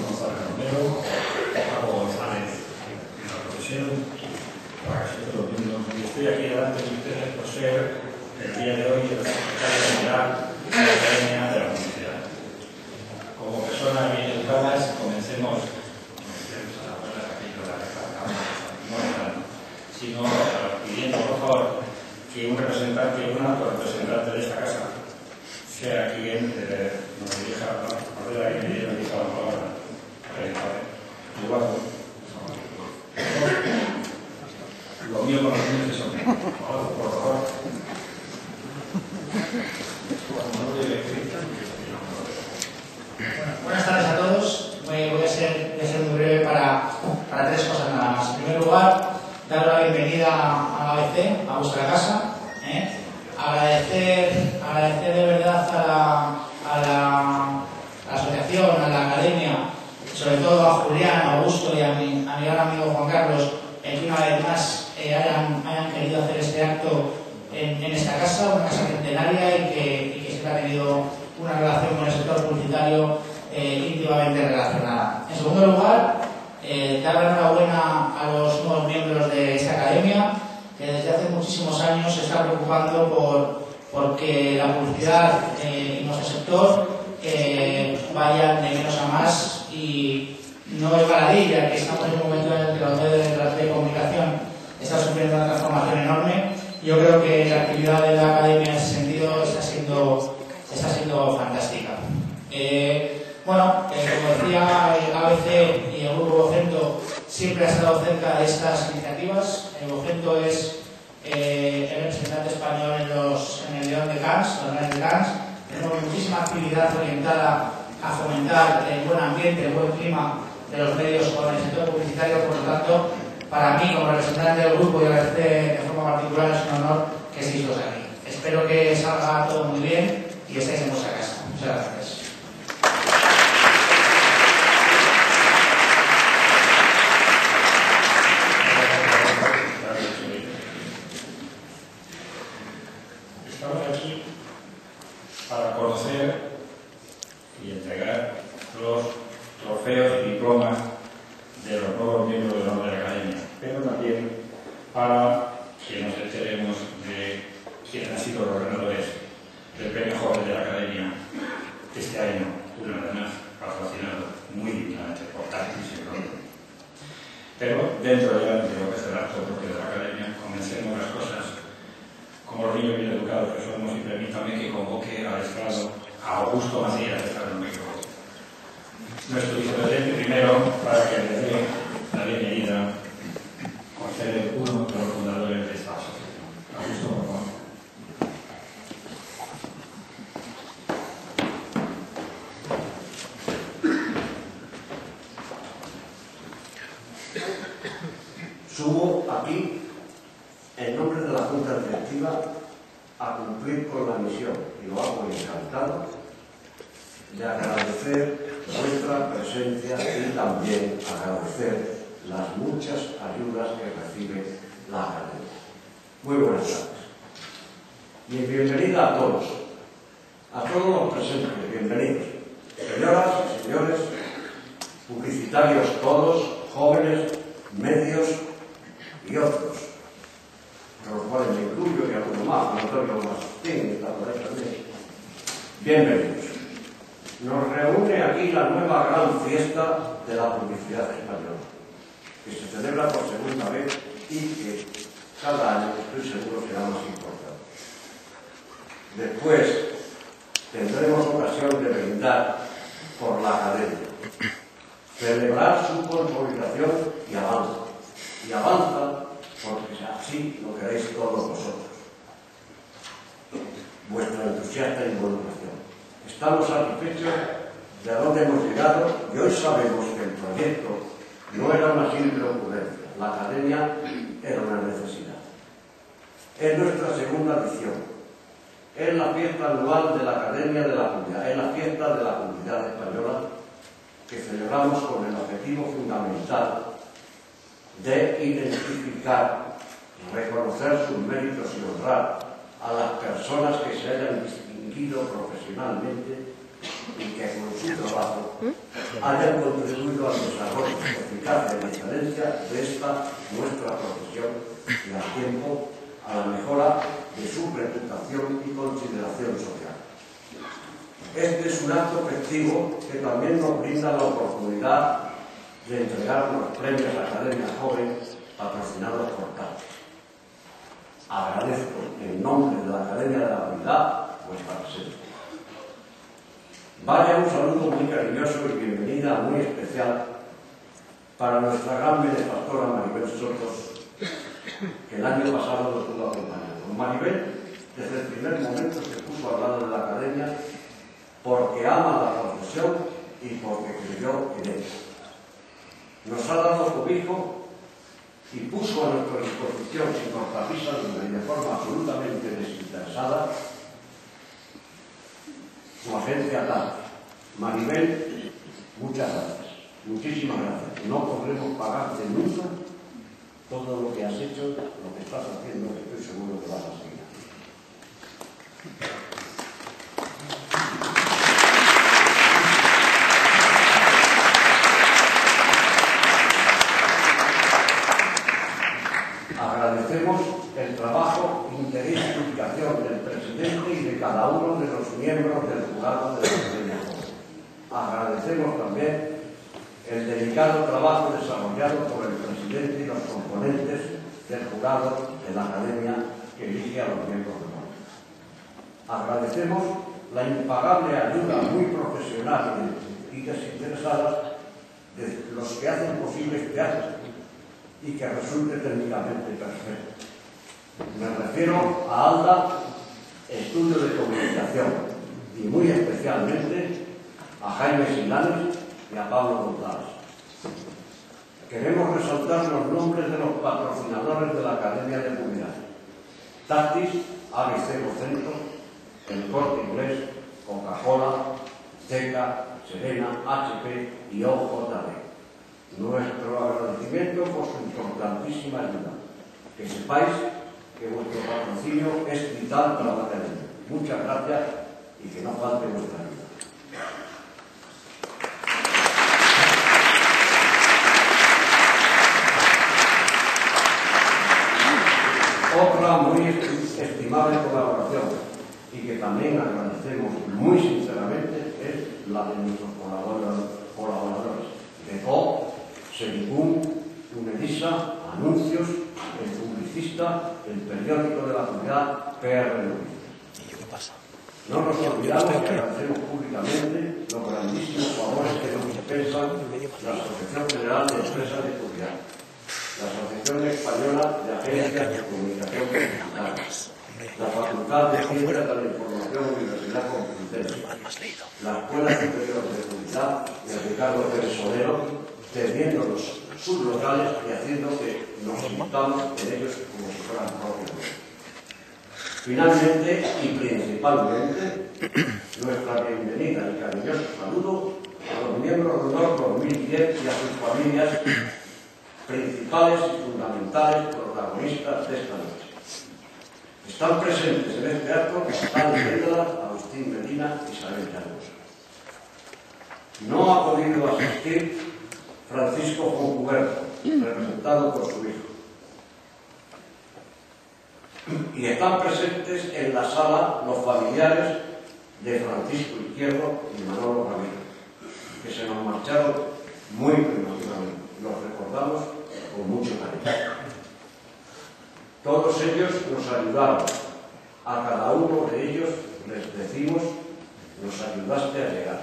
González Romero, Paco González en la profesión, para que los miembros. Y estoy aquí delante de ustedes por ser el día de hoy el secretario general de la Academia de la Publicidad. Como personas bien educadas, comencemos, comencemos a la buena aquello de la no sino pidiendo, por favor, que un representante, un alto representante de esta casa, sea quien eh, nos dirija, a ver a quien le dirija la palabra. Igual, lo mío con los niños son, por favor, por favor. Bueno, buenas tardes a todos. Voy, a, ser, muy breve para, para tres cosas nada más. En primer lugar, dar la bienvenida a la ABC, a vuestra casa. ¿eh? Agradecer, agradecer de verdad a la, a la, a la asociación, a la academia, sobre todo a Julián, a Augusto y a mi, a mi gran amigo Juan Carlos, el que una vez más eh, hayan, hayan querido hacer este acto en, en esta casa, una casa centenaria y que, y que siempre ha tenido una relación con el sector publicitario eh, íntimamente relacionada. En segundo lugar, eh, dar la enhorabuena a los nuevos miembros de esta academia, que desde hace muchísimos años se está preocupando por porque la publicidad eh, en nuestro sector eh, vaya de menos a más y no es baladilla que estamos en un momento en el que los medios de la telecomunicación están sufriendo una transformación enorme. Yo creo que la actividad de la academia en ese sentido está siendo, está siendo fantástica. Eh, bueno, eh, como decía, ABC el Grupo Vocento siempre ha estado cerca de estas iniciativas. El Vocento es eh, el representante español en, los, en el León de Cannes, de Cannes. Tenemos muchísima actividad orientada a fomentar el buen ambiente, el buen clima de los medios con el sector publicitario. Por lo tanto, para mí, como representante del grupo y ABC de forma particular, es un honor que estéis aquí. Espero que salga todo muy bien y estéis en vuestra casa. Muchas gracias. Estamos aquí para conocer y entregar los trofeos y diplomas de los nuevos miembros de la de la Academia, pero también para que nos enteremos de quiénes han sido los ganadores del premio joven de la Academia este año, uno además patrocinado muy dignamente por Tartis y Rondo. Pero dentro ya de lo que es el acto propio de la Academia, comencemos las cosas como los niños bien educados que somos, y permítame que convoque al estrado a Augusto Macías, que en el micrófono. Nuestro vicepresidente primero, para que le dé la bienvenida el año pasado lo estuvo acompañando. Maribel, desde el primer momento se puso al lado de la academia porque ama la profesión y porque creyó en ella. Nos ha dado cobijo y puso a nuestra disposición sin cortapisas y de forma absolutamente desinteresada su agencia TAP. Maribel, muchas gracias. Muchísimas gracias. No podremos pagarte nunca todo lo que has hecho, lo que estás haciendo, estoy seguro que vas a seguir. Jurado de la Academia que elige a los miembros del orden. Agradecemos la impagable ayuda muy profesional y desinteresada de los que hacen posible este acto y que resulte técnicamente perfecto. Me refiero a ALDA, Estudio de Comunicación, y muy especialmente a Jaime Silanes y a Pablo González. queremos resaltar los nombres de los patrocinadores de la Academia de Publicidad. Tatis, ABC Centro, El Corte Inglés, Coca-Cola, Seca, Serena, HP y OJD. Nuestro agradecimiento por su importantísima ayuda. Que sepáis que vuestro patrocinio es vital para la Academia. Muchas gracias y que no falte vuestra ayuda. estaba moi estimable colaboración e que tamén agradecemos moi sinceramente é la de nuestros colaboradores, de COP, Sericún, Unedisa, Anuncios, el publicista, el periódico de la comunidad, PR ¿Y qué pasa? No nos olvidamos que agradecemos públicamente los grandísimos favores que nos dispensan la Asociación General de Empresas de Comunidad. La Asociación Española de Agencias de Comunicación Publicitaria, la Facultad de Ciencias de la Información Universidad Complutense, la Escuela Superior de Publicidad de Ricardo Pérez Solero, teniendo los sublocales y haciendo que nos sintamos en ellos como si fueran propios. Finalmente y principalmente, nuestra bienvenida y cariñoso saludo a los miembros de honor 2010 y a sus familias principales e fundamentales protagonistas desta noche. Están presentes en este acto Carlos Médola, Agustín Medina e Isabel Llanos. No ha podido asistir Francisco Concuberto, representado por su hijo. Y están presentes en la sala los familiares de Francisco Izquierdo y Manolo Ramírez, que se nos marcharon muy prematuramente. Los recordamos con mucho cariño. Todos ellos nos ayudaron. A cada uno de ellos les decimos, nos ayudaste a llegar.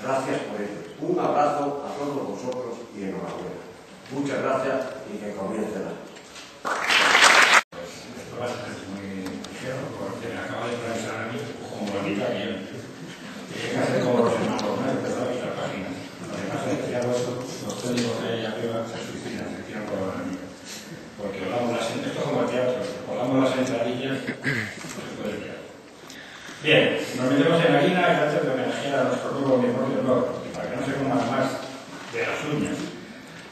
Gracias por ello. Un abrazo a todos vosotros y enhorabuena. Muchas gracias y que comience la. Esto va a ser muy ligero porque me acaba de pensar a mí como bonita bien. Tiene que hacer como los hermanos, ¿no? Empezar a esta página. Lo que pasa es que ya los, los técnicos de ahí arriba se suicidan, se tiran por la niña. Porque volamos las esto es como el teatro, volamos las entradillas, no se puede quedar. Bien, nos metemos en harina y antes de homenajear a nuestro nuevo honor, y para que no se coman más de las uñas,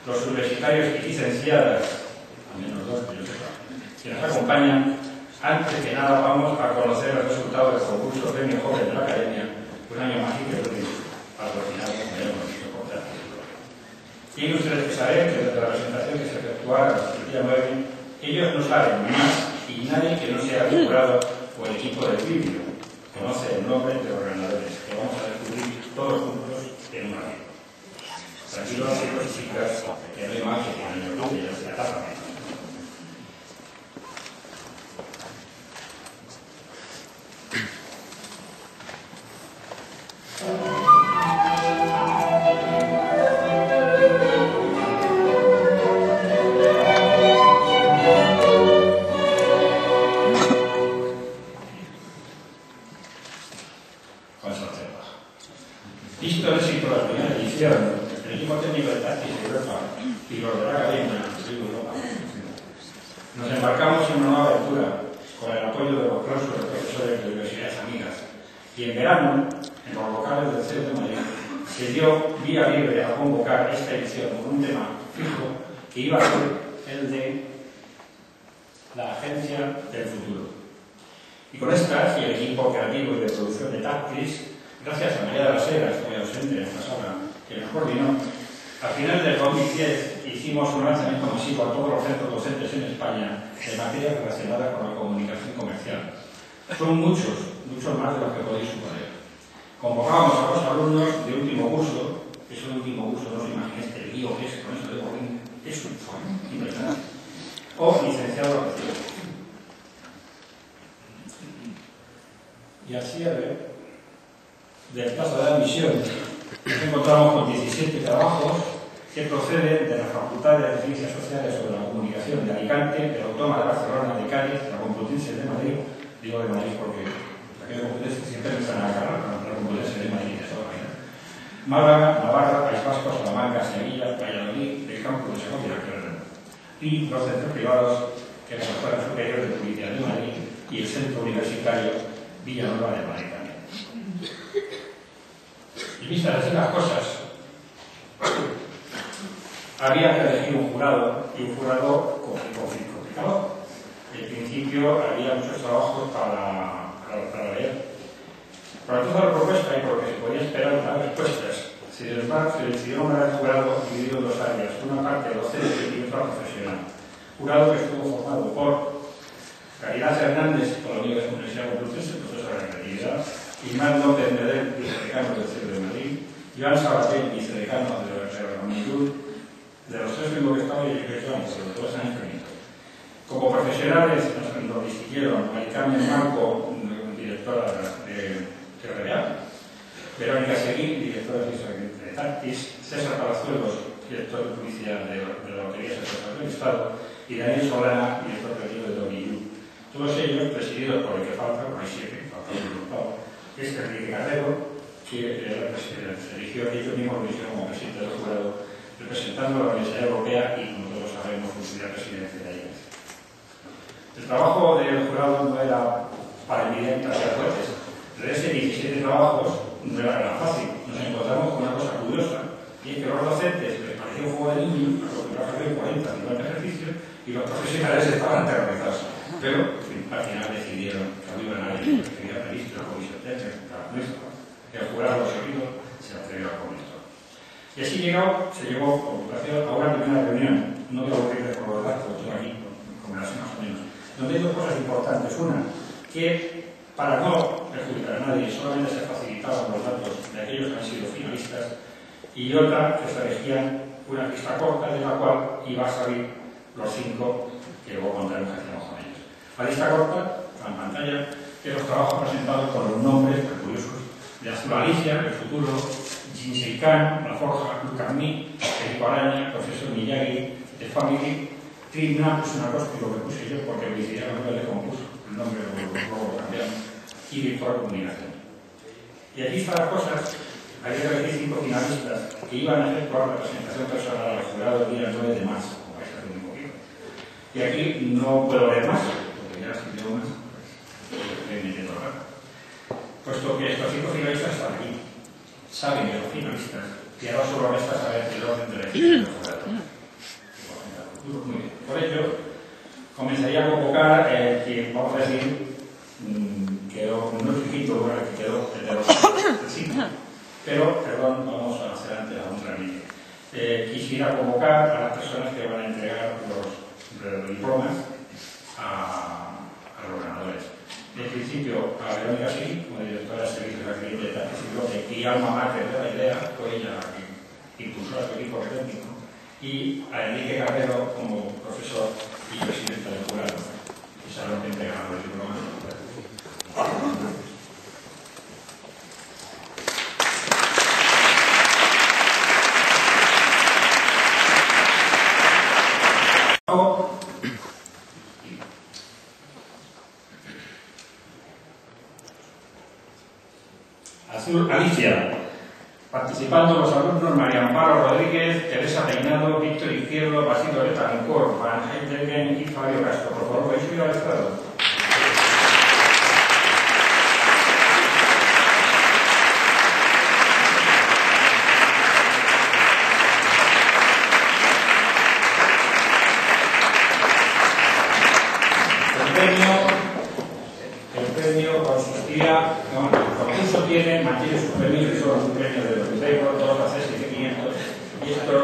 los universitarios y licenciadas, al menos dos que yo sepa, que nos acompañan, antes que nada vamos a conocer el resultado del concurso Premio Joven de la Academia, un año más y que patrocinado por Tienen ustedes que saber que desde la presentación que se efectuara el día 9, ellos no saben más y nadie que no sea el o el equipo del vídeo conoce el nombre de los ganadores, que vamos a descubrir todos juntos en una vez. Tranquilos, chicos y chicas, que no hay más que 100 años, que ya se etapa. De muy ausente en esta sala, que nos coordinó, a finales del 2010 hicimos un lanzamiento masivo a todos los centros docentes en España de materias relacionadas con la comunicación comercial. Son muchos, muchos más de los que podéis suponer. Convocábamos a los alumnos de último curso, es un último curso, no os imaginéis el lío que es con eso de Borín, es un fondo impresionante, o licenciados recién. Y así, a ver, del plazo de admisión, nos encontramos con 17 trabajos que proceden de las facultades de Ciencias Sociales sobre la Comunicación de Alicante, de la Autónoma de Barcelona, de Cádiz, de la Complutense de Madrid, digo de Madrid porque aquellos Complutense siempre empiezan a agarrar con la Complutense de Madrid, eso va Málaga, Navarra, País Vasco, Salamanca, Sevilla, Valladolid, del campo de Segovia, y los centros privados que es la Escuela Superior de Publicidad de Madrid y el Centro Universitario Villanueva de Madrid también. Y vistas así las cosas, había que elegir un jurado y un jurado complicado. En principio había muchos trabajos para, para, para leer. Para toda la propuesta y porque se podía esperar unas respuestas, se, se decidieron haber jurado dividido en dos áreas, una parte docente y otra profesional. Jurado que estuvo formado por Caridad Hernández, por la Universidad Complutense, profesora de creatividad, Imán López Medel, vicedecano del CEU de Madrid, Joan Sabater, vicedecano de la Reunión de los tres mismos que estaba y que son, sobre todo han escrito. Como profesionales nos distinguieron Maricarmen Marco, directora de TRBA, Verónica Seguín, directora de Tactis, César Palazuelos, director de publicidad de, la Lotería Secretario del Estado, y Daniel Solana, director creativo de Dominio. Todos ellos presididos por el que falta, por el siete, falta un grupado, que es Enrique Carrero, que eligió ellos mismos lo hicieron como presidente del jurado, representando a la Universidad Europea y, como todos sabemos, la presidencia de ellas. El trabajo del jurado no era para evidente hacia jueces. De ese 17 trabajos no era nada fácil. Nos encontramos con una cosa curiosa, y es que los docentes les pareció un juego de niños, a hacer 40, 50 ejercicios, y los profesionales estaban aterrorizados. Pero, al final decidieron que no iban a ir, que quería previsto la comisión técnica, jurado seguido se atrevió a con esto. Y así llegó, se llegó por votación a una primera reunión, no voy a aburrirles con los datos, yo aquí, como las más o menos, donde hay dos cosas importantes. Una, que para no perjudicar a nadie, solamente se facilitaban los datos de aquellos que han sido finalistas, y otra, que se elegían una lista corta de la cual iba a salir los cinco que luego contaremos que hacemos con ellos. La lista corta, en pantalla, que los trabajos presentados con los nombres curiosos de Azul Alicia, El Futuro, Jinsei Khan, La Forja, Lucarmí, Felipe Araña, Profesor Miyagi, The Family, Tribna, es un acróstico que puse yo porque lo hicieron no le compuso, el nombre luego lo cambiamos, y Virtual Comunicación. Y aquí están las cosas, que elegir cinco finalistas que iban a efectuar la presentación personal al jurado el día 9 de marzo, como vais a hacer un poquito. Y aquí no puedo leer más, porque ya si leo más, pues me metiendo raro. Puesto que estos cinco finalistas están aquí, saben que los finalistas, y ahora solo resta saber el orden de. Muy bien. Por ello, comenzaría a convocar el que, vamos a decir, mmm, quedó, no es quinto lugar, que quedó el de los cinco. Pero, perdón, vamos a hacer antes a un trámite. eh, quisiera convocar a las personas que van a entregar los, diplomas a, los ganadores. En principio, a Verónica Sí, como directora de servicios de cliente de y alma mater de la idea, fue ella la que impulsó a su equipo técnico, y a Enrique Carrero como profesor y presidente del jurado, que son los que entregan los diplomas. Alicia. Participando los alumnos María Amparo Rodríguez, Teresa Peinado, Víctor Izquierdo, Basilio Betancor, Van Heidegen y Fabio Castro. Por favor, ¿podéis subir al Y esto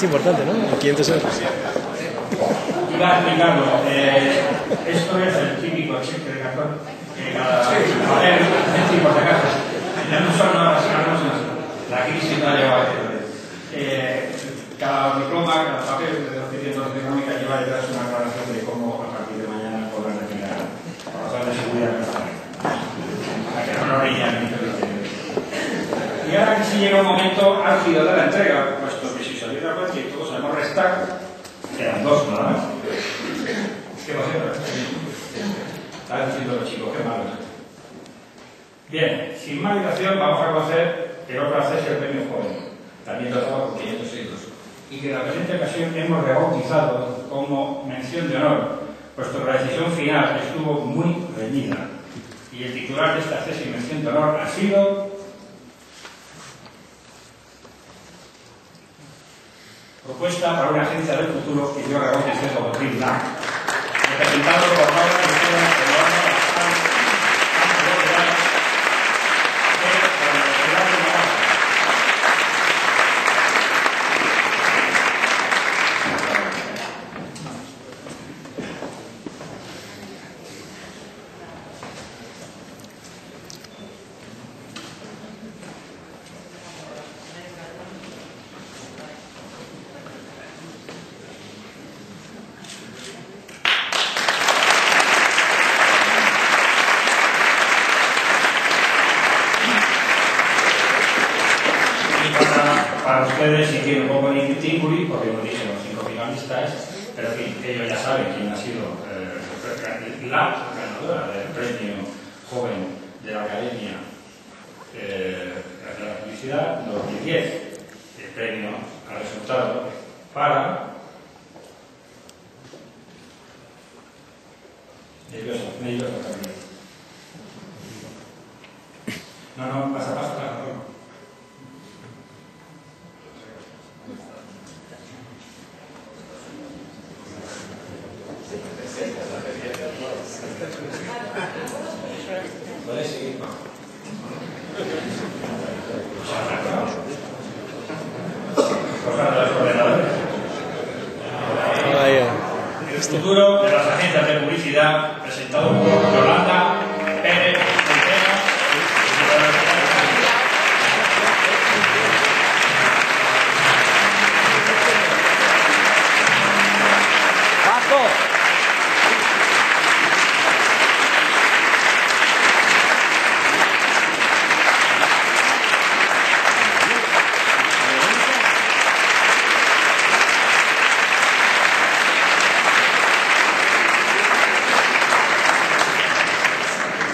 más importante, ¿no? En 500 euros. Ricardo, eh, esto es el típico cheque de cartón que cada poder es la casa. Ya no son las la crisis no ha llevado eh, Cada diploma, cada papel de los cientos de económica lleva detrás una aclaración de cómo a partir de mañana cobran la mirada. Por de seguridad Para que no lo leían. Y ahora que sí llega un momento álgido de la entrega, restar, quedan dos nada más. ¿Qué va a hacer? Están diciendo los chicos, qué malo. Bien, sin más dilación, vamos a conocer el otro acceso del premio joven, también tratado con 500 euros, y que en la presente ocasión hemos rebautizado como mención de honor, puesto que la decisión final estuvo muy reñida, y el titular de esta acceso y mención de honor ha sido propuesta para una agencia del futuro que yo rebauticé como Green Lab, representado por Laura Lucía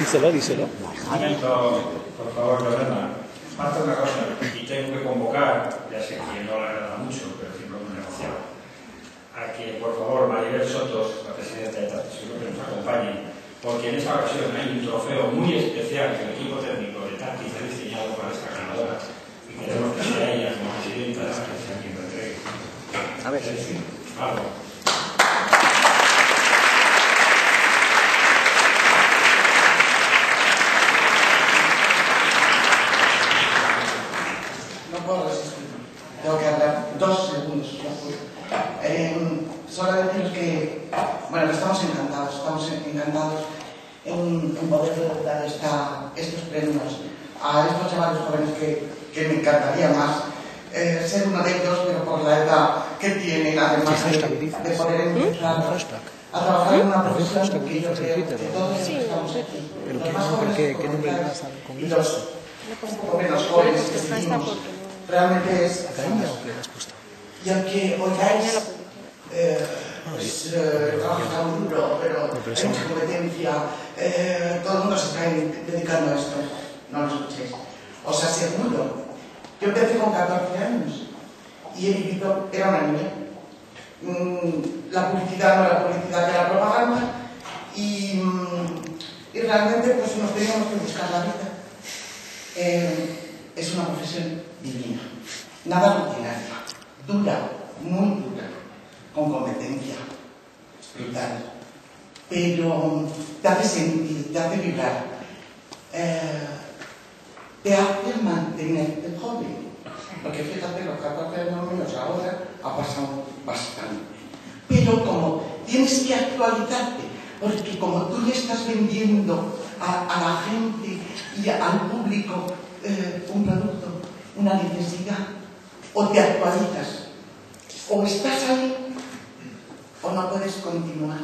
Díselo, díselo. Un momento, por favor, Lorena. Falta una cosa y tengo que convocar, ya sé que no le agrada mucho, pero siempre hemos negociado, a que por favor Maribel Sotos, la presidenta de Tati Seguro, que nos acompañe, porque en esta ocasión hay un trofeo muy especial que el equipo técnico de Tati ha diseñado para esta ganadora y queremos que sea ella como presidenta de la agencia quien lo entregue. A ver. Es decir, algo. No puedo resistir. Tengo que hablar dos segundos. no puedo. Eh, solo deciros que, bueno, que estamos encantados, estamos encantados en, en poder dar esta, estos premios a estos chavales jóvenes que, que me encantaría más eh, ser uno de ellos, pero por la edad que tienen, además de, de poder empezar a trabajar en una creo que todos estamos aquí. Pero ¿qué más nombre, jóvenes qué- qué nombre le al congreso? Realmente es ¿Academia o qué le has puesto? y aunque oigáis eh, pues, eh, duro, pero hay sí. mucha competencia, eh, todo el mundo se está dedicando a esto, no lo escuchéis. Os aseguro, yo empecé con 14 años y he vivido, era una niña. Mm, la publicidad no era publicidad, era propaganda y, mm, y realmente pues nos teníamos que buscar la vida. Eh, es una profesión divina, nada rutinaria, dura, muy dura, con competencia, brutal, pero te hace sentir, te hace vibrar, eh, te hace mantenerte joven, porque fíjate, los 14 años ahora ha pasado bastante, pero como tienes que actualizarte, porque como tú le estás vendiendo a, la gente y al público eh, un producto, una necesidad, o te actualizas, o estás ahí, o no puedes continuar.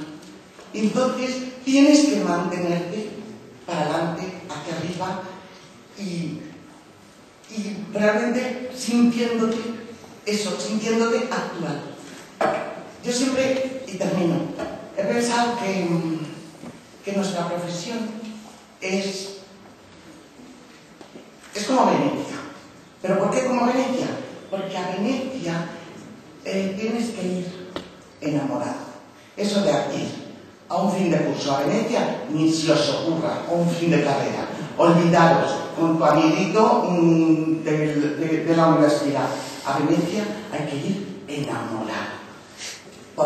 Entonces tienes que mantenerte para adelante, hacia arriba y, y realmente sintiéndote eso, sintiéndote actual. Yo siempre, y termino, he pensado que, que nuestra profesión es, es como Venecia. ¿Pero por qué como Venecia? Porque a Venecia eh, tienes que ir enamorado. Eso de ir a un fin de curso a Venecia, ni se os ocurra, un fin de carrera. Olvidaros con tu amiguito mm, del- de, de la universidad. A Venecia hay que ir enamorado.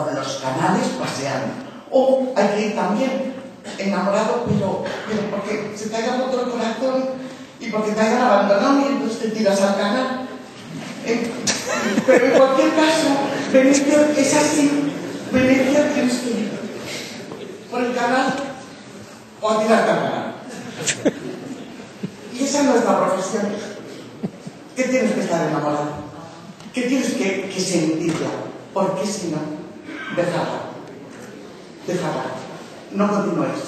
Por los canales paseando. O hay que ir también enamorado, pero, pero porque se te haya roto el corazón y porque te hayan abandonado y entonces te tiras al canal. Eh, pero en cualquier caso, Venecia es así. Venecia tienes que ir por el canal o a tirarte al canal. Y esa es nuestra profesión. ¿Qué tienes que estar enamorado? ¿Qué tienes que, que sentirla? Porque si no, dejarla. Dejarla. No continúes.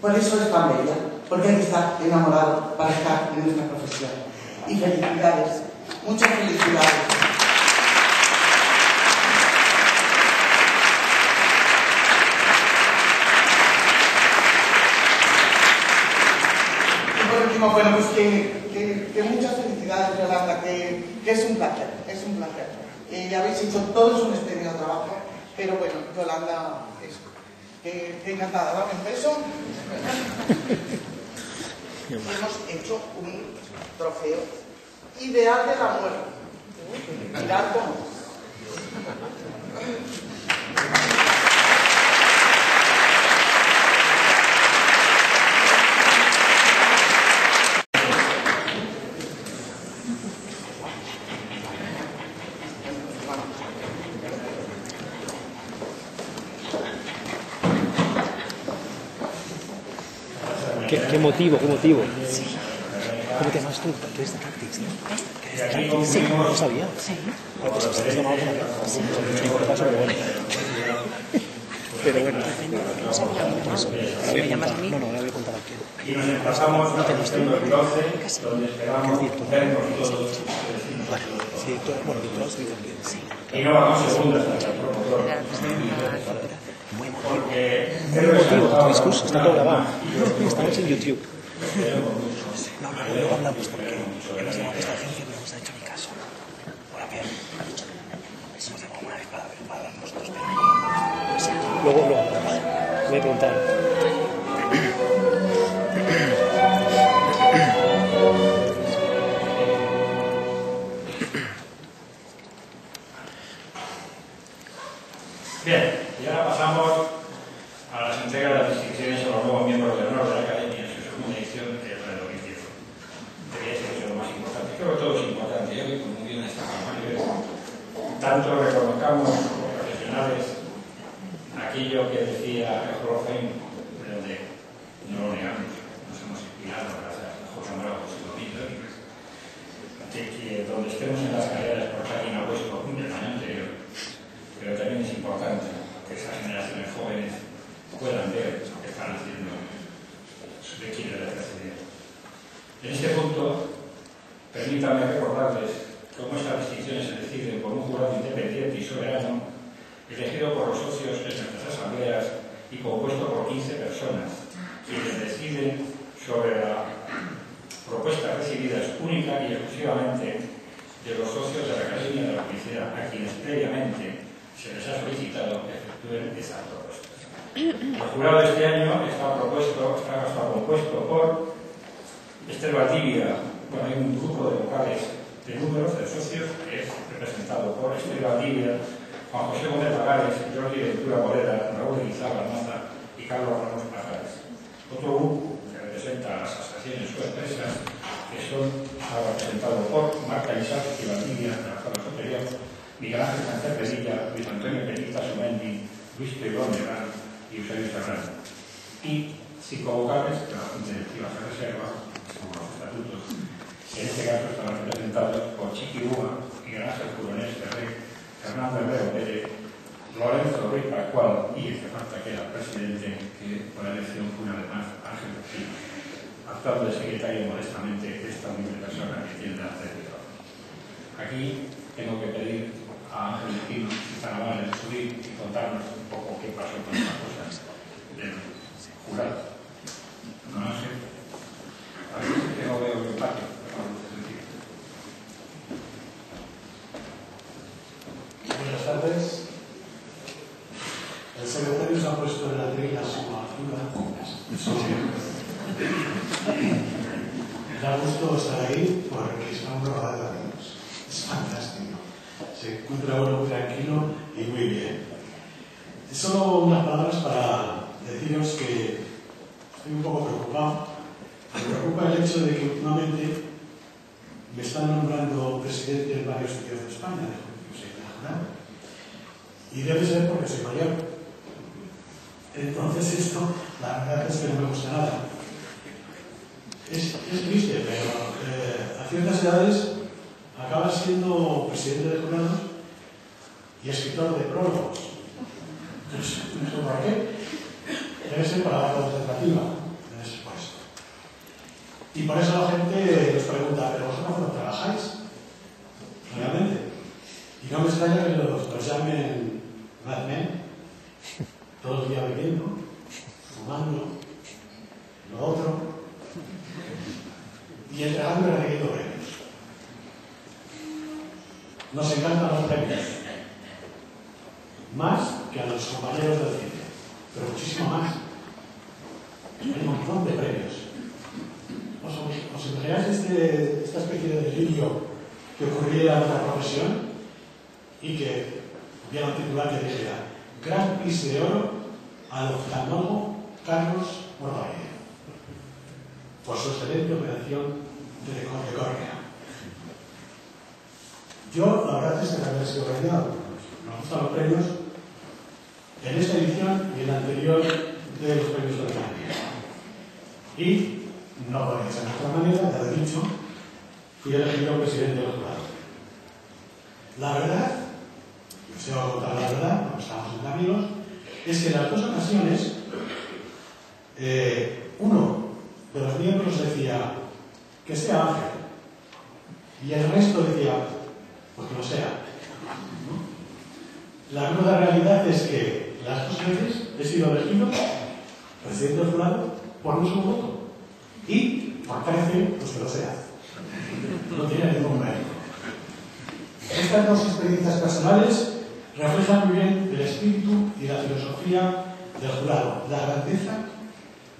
Por eso es bella. Porque hay que estar enamorado para estar en nuestra profesión. Y felicidades. Muchas felicidades. Y por último, bueno, pues que, que- que muchas felicidades, Yolanda, que, que es un placer, es un placer. Eh, habéis hecho todos un espléndido trabajo, pero bueno, Yolanda, eso. Que encantada, dame un beso. Hemos hecho un trofeo ideal de la muerte. Mirad cómo. ¿Qué, qué motivo, qué motivo? ¿Cómo te llamas tú? Tú eres de Cactus, ¿no? Y aquí concluimos No sabía. Sí. Pues os has llamado alguna vez. Sí. Digo, ¿qué pasa? Pero bueno. Pero bueno. Ahora voy a contar. No, no, ahora voy a contar a quién. y nos emplazamos a la sesión 2012, donde esperamos vernos todos. Vale. Sí, tú, bueno, doctorado sí también. Sí. Y no vamos segundas hasta el promotor. Muy emotivo. Muy emotivo tu discurso, está todo grabado. Estamos en YouTube. No, no, luego hablamos porque hemos llamado a esta agencia y no nos ha hecho ni caso. Ahora bien, hemos llamado una vez para hablar nosotros, pero no. Luego lo hablamos. Y debe ser porque soy mayor. Entonces esto, la verdad es que no me gusta nada. Es, es triste, pero eh, a ciertas edades acabas siendo presidente de jurados y escritor de prólogos. No sé por qué. Debe ser para la concentrativa puesto. Y por eso la gente nos pregunta, ¿pero vosotros no trabajáis? Realmente. Y no me extraña que los, los llamen Mad Men, todo el día bebiendo, fumando, lo otro, y entregando recibiendo premios. Nos encantan los premios, más que a los compañeros del cine, pero muchísimo más. Hay un montón de premios. ¿Os, imagináis este, esta especie de delirio que ocurriera en otra profesión? y que hubiera un titular que dijera Gran Prix de Oro al oftalmólogo Carlos Mordoye por su excelente operación de de córnea. Yo, la verdad es que también he sido premiado. Me gustan los premios en esta edición y en la anterior de los premios de la Y no podía ser de otra manera, ya lo he dicho, fui elegido presidente del jurado. La verdad, que contar la verdad, porque estamos entre amigos, es que en las dos ocasiones, eh, uno de los miembros decía que sea Ángel, y el resto decía, pues que lo sea. La cruda realidad es que las dos veces he sido elegido presidente del jurado por un solo voto, y por parece, pues que lo sea. No tiene ningún mérito. Estas dos experiencias personales reflejan muy bien el espíritu y la filosofía del jurado, la grandeza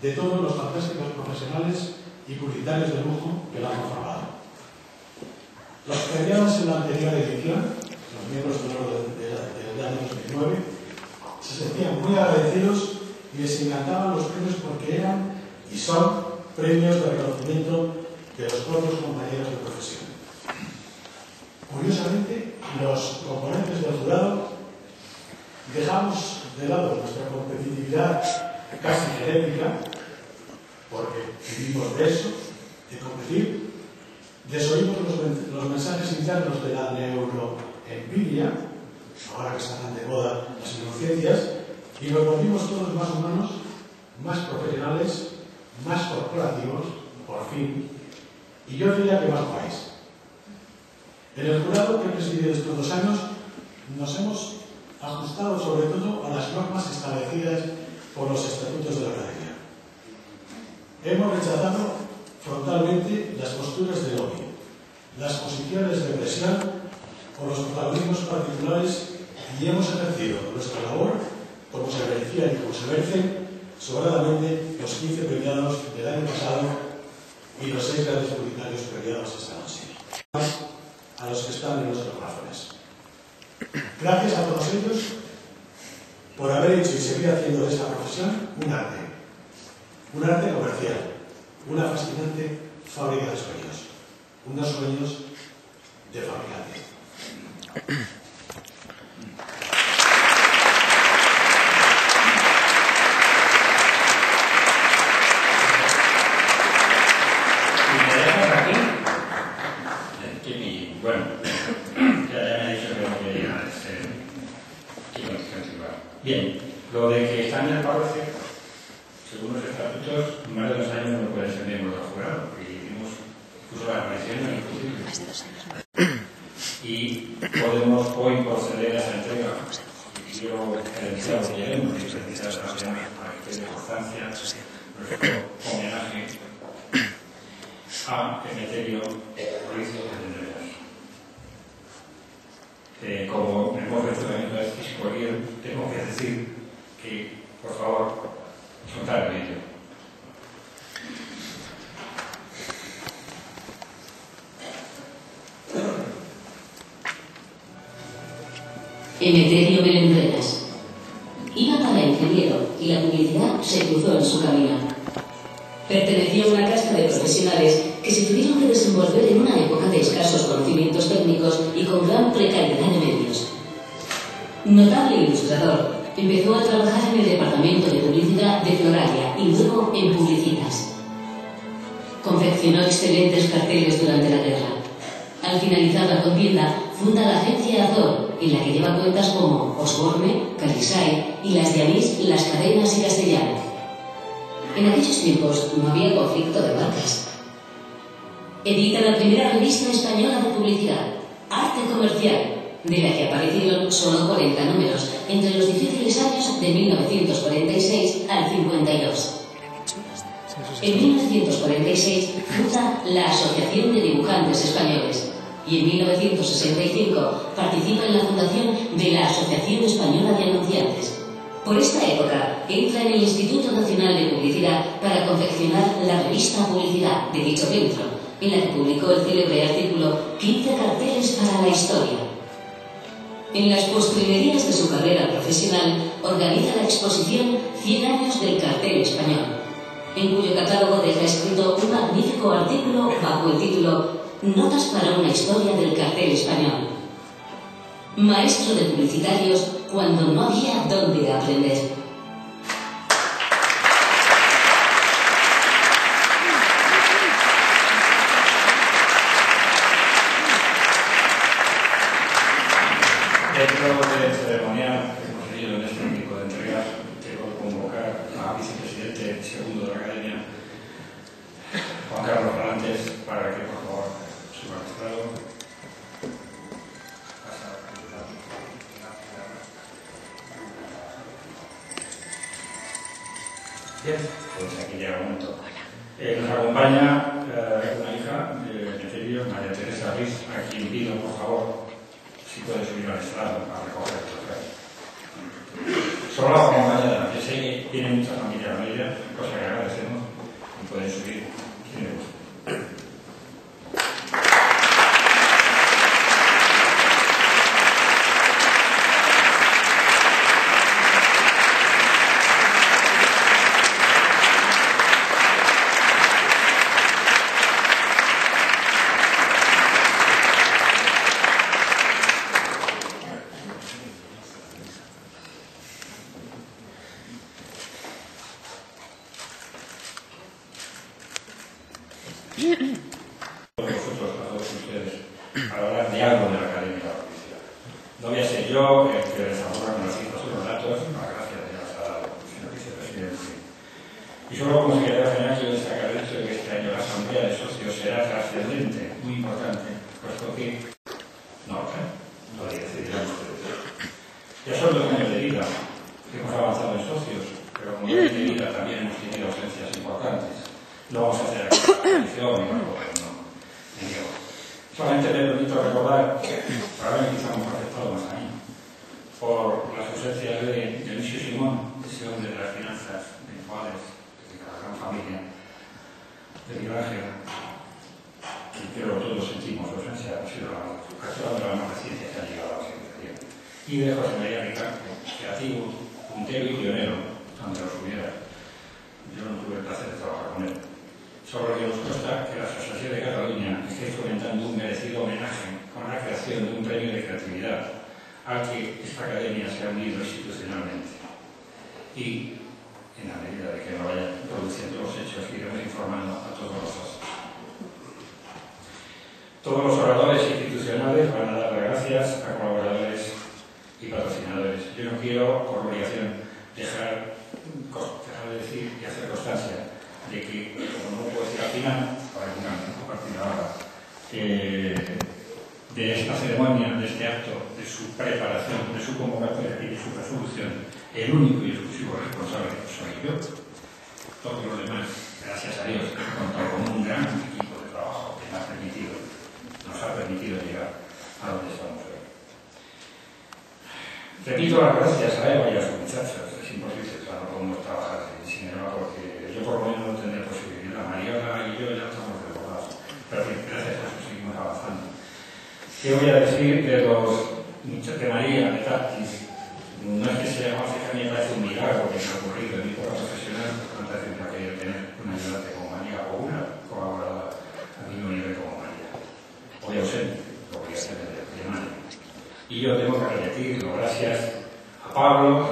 de todos los fantásticos profesionales y publicitarios de lujo que lo han conformado. Los premiados en la anterior edición, los miembros del de- de- del año 2009, se sentían muy agradecidos y les encantaban los premios porque eran y son premios de reconocimiento de los propios compañeros de profesión. Curiosamente, los componentes del jurado dejamos de lado nuestra competitividad casi genética, porque vivimos de eso, de competir, desoímos los, men- los mensajes internos de la neuroenvidia, ahora que están de moda las neurociencias, y nos volvimos todos más humanos, más profesionales, más corporativos, por fin, y yo diría que más guays. En el jurado que he presidido estos dos años nos hemos ajustado sobre todo a las normas establecidas por los estatutos de la academia. Hemos rechazado frontalmente las posturas de lobby, las posiciones de presión o los protagonismos particulares y hemos ejercido nuestra labor, como se merecía y como se merece, sobradamente los 15 premiados del año pasado y los 6 grandes publicitarios premiados esta noche. A los que están en nuestros corazones. Gracias a todos ellos por haber hecho y seguir haciendo de esta profesión un arte, un arte comercial, una fascinante fábrica de sueños, unos sueños de fabricante. En 1946 funda la Asociación de Dibujantes Españoles y en 1965 participa en la fundación de la Asociación Española de Anunciantes. Por esta época entra en el Instituto Nacional de Publicidad para confeccionar la revista Publicidad de dicho centro, en la que publicó el célebre artículo 15 carteles para la historia. En las postrimerías de su carrera profesional organiza la exposición 100 años del cartel español en cuyo catálogo deja escrito un magnífico artículo bajo el título Notas para una historia del cartel español. Maestro de publicitarios cuando no había dónde aprender. y de José María Ricardo, creativo, puntero y pionero, aunque los hubiera. Yo no tuve el placer de trabajar con él. Solo que nos consta que la Asociación de Cataluña esté fomentando un merecido homenaje con la creación de un premio de creatividad al que esta academia se ha unido institucionalmente. Y, en la medida de que no vayan produciendo los hechos, iremos informando a todos los socios. Todos quiero, por obligación, dejar, dejar de decir y hacer constancia de que, como no puedo decir al final, para que a partir de ahora, de esta ceremonia, de este acto, de su preparación, de su convocatoria y de su resolución, el único y exclusivo responsable soy yo. Todos los demás, gracias a Dios, han contado con un gran equipo de trabajo que me ha permitido, nos ha permitido llegar a donde Repito las gracias a Eva y a sus muchachos. Es imposible, claro, no podemos trabajar sin Eva porque yo por lo menos no tendré posibilidad. Mariana y yo ya estamos recordados. Pero gracias a eso seguimos avanzando. ¿Qué voy a decir de los muchachos de María, de Tatis? No es que sea más, es que a mí me parece un milagro que me ha ocurrido en mi vida profesional. Antes tendría que tener una ayudante como María o una colaboradora a mismo nivel como María. Hoy ausente, lo voy a hacer de, de madre. Y yo gracias a Pablo, a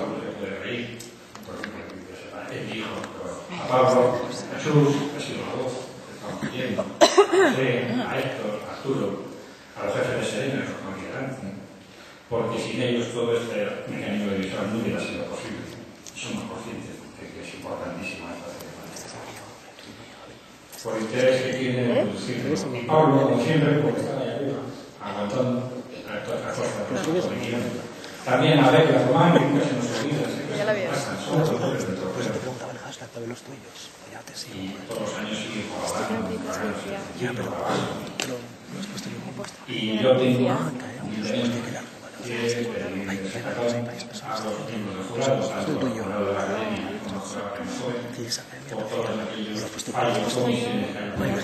es mi hijo, a Pablo, a Chus, voz, que estamos viendo, a José, a Héctor, a Arturo, a los jefes de Serena, a los convidantes, porque sin ellos todo este mecanismo de visión no hubiera sido posible. Somos conscientes de que es importantísima esta. Por interés que tiene producirlo. Y Pablo, como siempre, porque está ahí arriba, aguantando También a ver, la romana, que nunca se nos olvida, Ya la del Pues trofeo. te preguntaba el hashtag de los tuyos. Ya te sigo. Y todos los años sigue colaborando, colaborando, Ya, sigue pero trabajando. pero no has puesto ningún Y yo tengo, que pedir destacar a los miembros del jurado, tanto el jurado de la academia como el jurado de la joven, Tienes academia por todos aquellos puesto Bueno,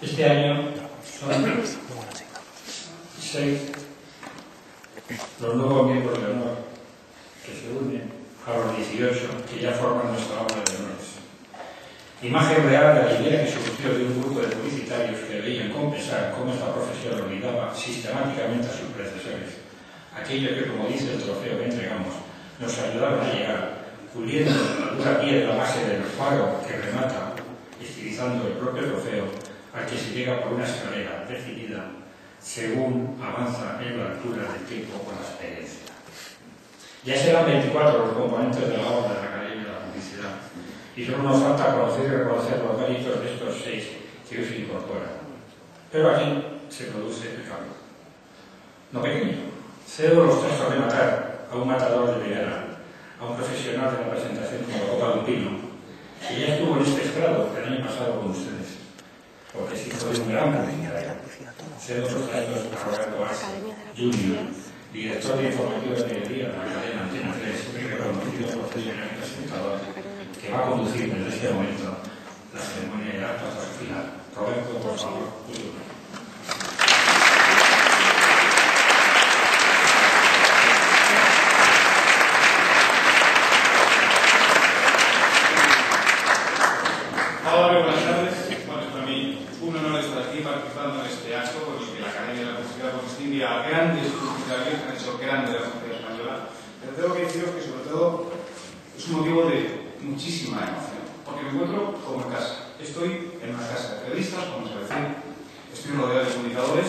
Este año son seis los nuevos miembros de honor que se unen a los 18 que ya forman nuestra obra de honores. Imagen real de la idea que surgió de un grupo de publicitarios que veían con pesar cómo esta profesión olvidaba sistemáticamente a sus predecesores. Aquello que, como dice el trofeo que entregamos, nos ayudaron a llegar, puliendo piel la base del faro que remata, estilizando el propio trofeo, al que se llega por una escalera definida según avanza en la altura del tiempo con la experiencia. Ya serán 24 los componentes de la obra de la Academia de la Publicidad y solo nos falta conocer y reconocer los méritos de estos seis que hoy se incorporan. Pero aquí se produce el cambio. No pequeño. Cedo los tres de matar a un matador de primera, a un profesional de la presentación como Copa de un Pino, que ya estuvo en este estrado el año pasado con ustedes, porque es hijo de un gran publicitario. Cedo los tres a Junior, director de informativo de mediodía de la cadena Antena 3, un reconocido profesional y presentador, que va a conducir desde este momento la ceremonia de acto hasta su final. Roberto, por favor, tuyo. Hola, muy buenas tardes. Bueno, es para mí un honor estar aquí participando en este acto con el que la Academia de la Publicidad pues, distingue a grandes publicitarios que han hecho grande la sociedad española. Pero tengo que deciros que sobre todo es un motivo de muchísima emoción, porque me encuentro como en casa. Estoy en una casa de periodistas, como se decir, estoy rodeado de comunicadores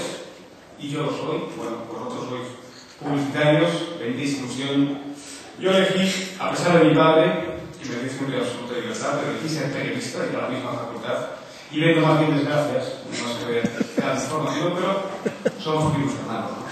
y yo lo soy, bueno, vosotros sois publicitarios, vendéis ilusión. Yo elegí, a pesar de mi padre, y me dice un absoluta libertad, pero elegí ser periodista y a la misma facultad. Y vendo más bien desgracias, no más que ver cada información, pero somos primos hermanos.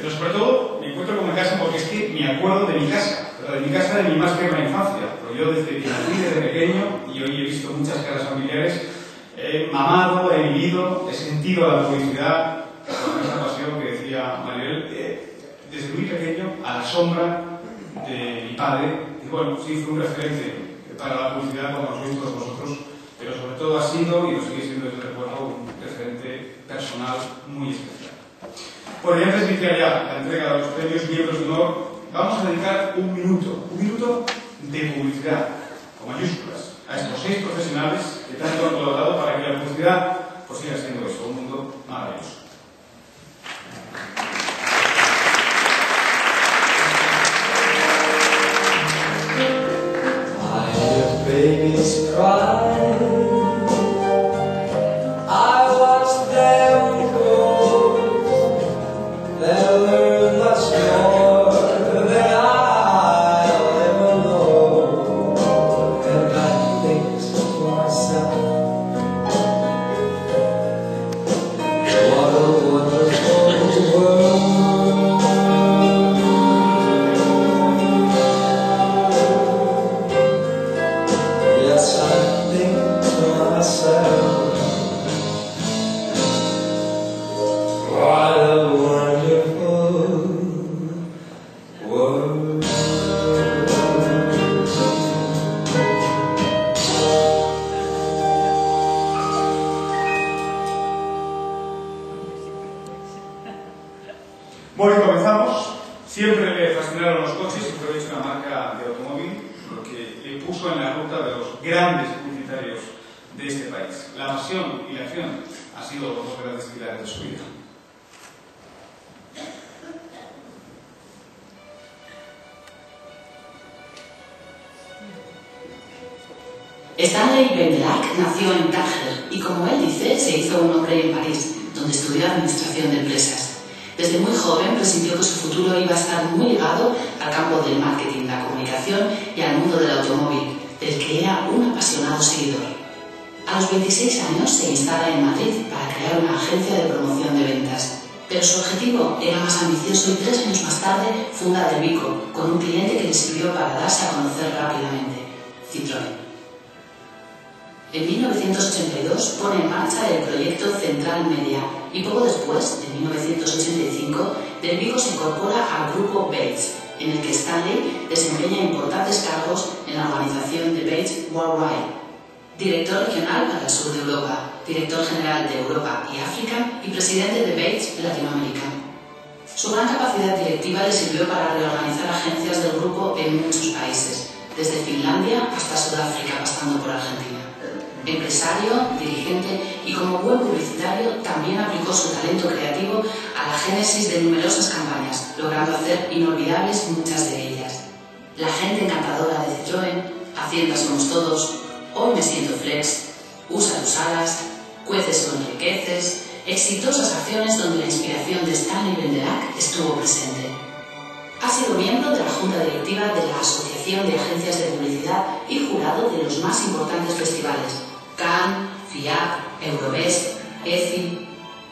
Pero sobre todo me encuentro como en casa porque es que me acuerdo de mi casa, de mi casa de mi más tierna infancia. Porque yo desde que nací, desde pequeño, y hoy he visto muchas caras familiares, he mamado, he vivido, he sentido la publicidad con esa pasión que decía Mariel, eh, desde muy pequeño a la sombra de mi padre. Y bueno, sí, fue un referente para la publicidad como sois todos vosotros, pero sobre todo ha sido, y lo sigue siendo desde el recuerdo, un referente personal muy especial. Bueno, y antes de iniciar ya la entrega de los premios miembros de honor, vamos a dedicar un minuto, un minuto de publicidad, con mayúsculas, a estos seis profesionales que tanto han colaborado para que la publicidad pues, siga siendo eso, un mundo maravilloso.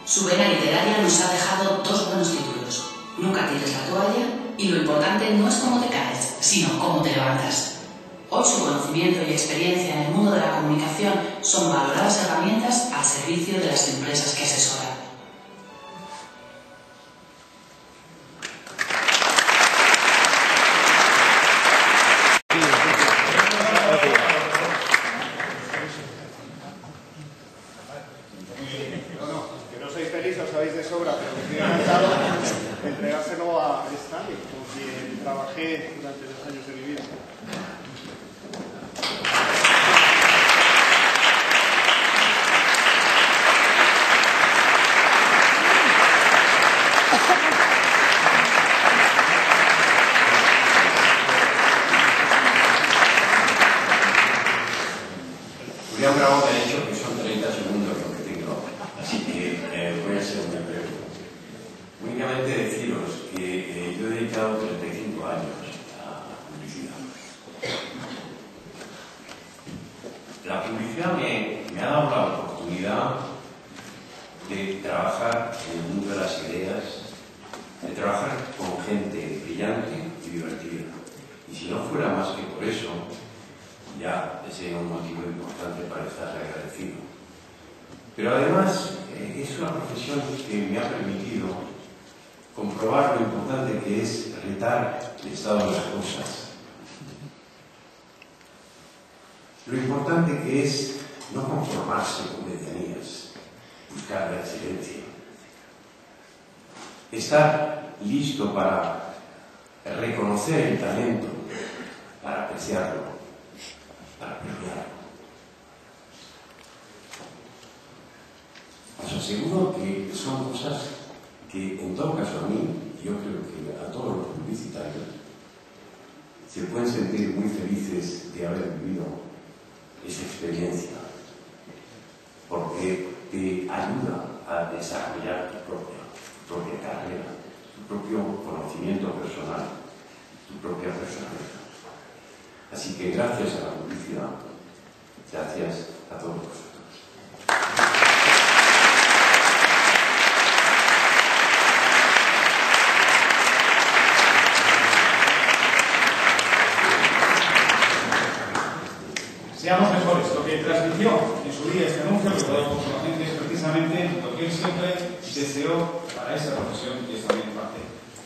Su vena literaria nos ha dejado dos buenos títulos. Nunca tires la toalla y lo importante no es cómo te caes, sino cómo te levantas. Hoy su conocimiento y experiencia en el mundo de la comunicación son valoradas herramientas al servicio de las empresas que asesoran.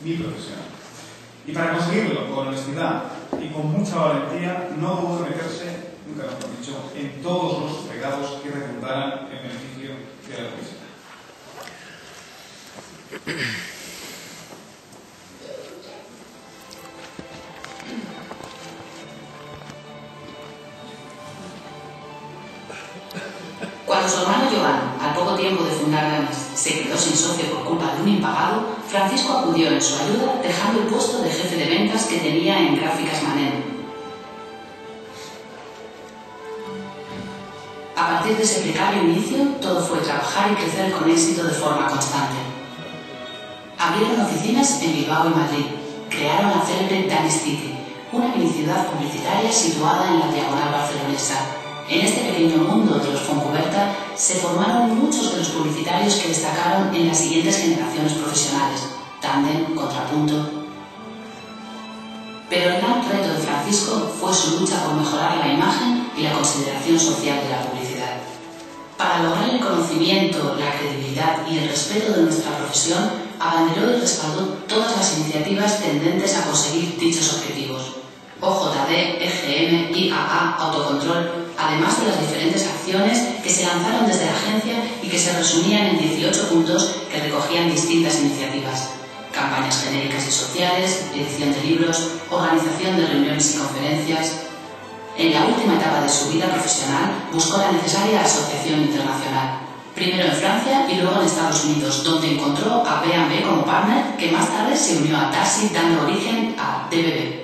mi profesión. Y para conseguirlo con honestidad y con mucha valentía, no dudo meterse, nunca lo he dicho, en todos los pecados que redundaran en beneficio de la universidad. Cuando su hermano Giovanni, al poco tiempo de fundar se quedó sin socio por culpa de un impagado, Francisco acudió en su ayuda dejando el puesto de jefe de ventas que tenía en Gráficas Manen. A partir de ese precario inicio, todo fue trabajar y crecer con éxito de forma constante. Abrieron oficinas en Bilbao y Madrid, crearon la célebre Danish City, una mini ciudad publicitaria situada en la diagonal barcelonesa. En este pequeño mundo de los Foncuberta se formaron muchos de los publicitarios que destacaron en las siguientes generaciones profesionales, Tandem, Contrapunto. Pero el gran reto de Francisco fue su lucha por mejorar la imagen y la consideración social de la publicidad. Para lograr el conocimiento, la credibilidad y el respeto de nuestra profesión, abanderó y respaldó todas las iniciativas tendentes a conseguir dichos objetivos. OJD, EGM, IAA, Autocontrol, además de las diferentes acciones que se lanzaron desde la agencia y que se resumían en 18 puntos que recogían distintas iniciativas. Campañas genéricas y sociales, edición de libros, organización de reuniones y conferencias. En la última etapa de su vida profesional buscó la necesaria asociación internacional. Primero en Francia y luego en Estados Unidos, donde encontró a B&B como partner que más tarde se unió a Tassi dando origen a DBB.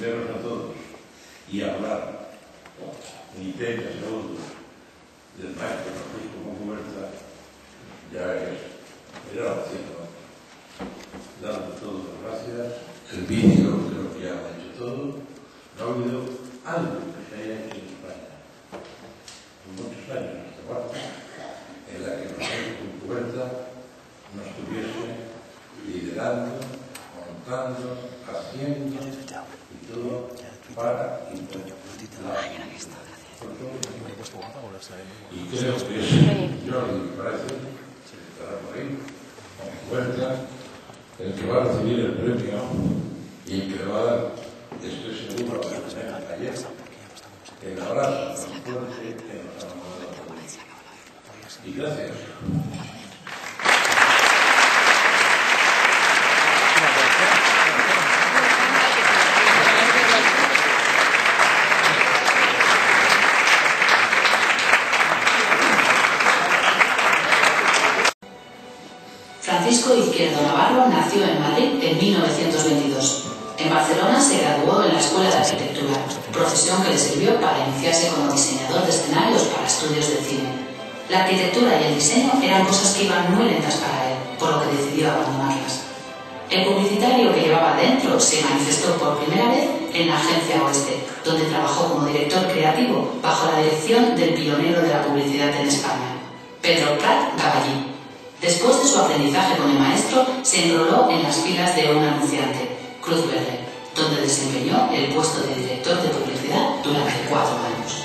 vernos a todos y hablar en 30 segundos del maestro Francisco Conversa ya es, era la cita. Dando todas las gracias, el vídeo creo que ha hecho todo, no ha habido algo que se haya hecho en España. Por muchos años en esta parte, en la que Francisco con no estuviese liderando, contando, haciendo, para y por la y creo que Jordi, me parece, que estará por ahí, con fuerza, el que va a recibir el premio y el que le va a dar, estoy seguro, que ayer, el abrazo fuerte. Y gracias. En Madrid en 1922. En Barcelona se graduó en la Escuela de Arquitectura, profesión que le sirvió para iniciarse como diseñador de escenarios para estudios de cine. La arquitectura y el diseño eran cosas que iban muy lentas para él, por lo que decidió abandonarlas. El publicitario que llevaba dentro se manifestó por primera vez en la agencia Oeste, donde trabajó como director creativo bajo la dirección del pionero de la publicidad en España, Pedro Prat Gaballí. Después de su aprendizaje con el maestro, se enroló en las filas de un anunciante, Cruz Verde, donde desempeñó el puesto de director de publicidad durante cuatro años.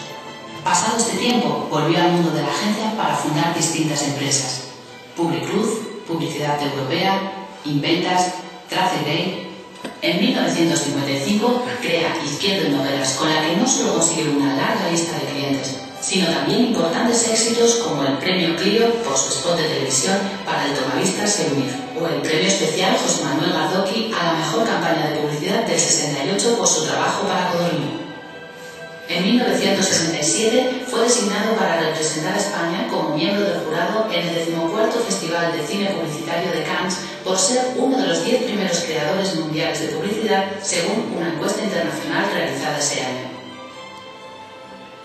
Pasado este tiempo, volvió al mundo de la agencia para fundar distintas empresas. Publicruz, Publicidad Europea, Inventas, Trace Day. En 1955 crea Izquierdo en Novelas, con la que no solo consiguió una larga lista de clientes, sino también importantes éxitos como el premio Clio por su spot de televisión para el tomavistas Eunir, o el premio especial José Manuel Gardoqui a la mejor campaña de publicidad del 68 por su trabajo para Codorníu. En 1967 fue designado para representar a España como miembro del jurado en el decimocuarto Festival de Cine Publicitario de Cannes por ser uno de los diez primeros creadores mundiales de publicidad según una encuesta internacional realizada ese año.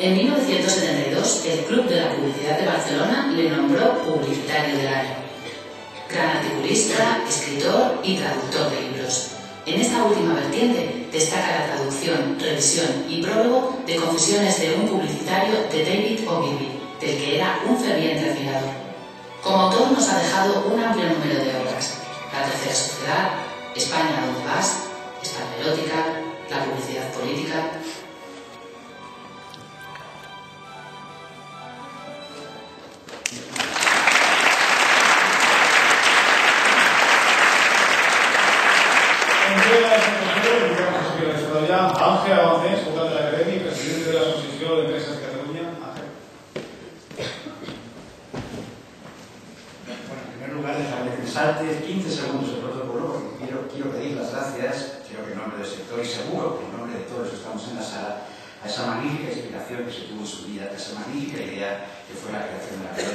En 1972, el Club de la Publicidad de Barcelona le nombró Publicitario del Año. gran articulista, escritor y traductor de libros. En esta última vertiente destaca la traducción, revisión y prólogo de Confesiones de un publicitario de David Ogilvy, del que era un ferviente admirador. Como autor nos ha dejado un amplio número de obras. La Tercera Sociedad, España a dónde vas, España erótica, la publicidad política, vida, a esa magnífica idea que fue la creación de la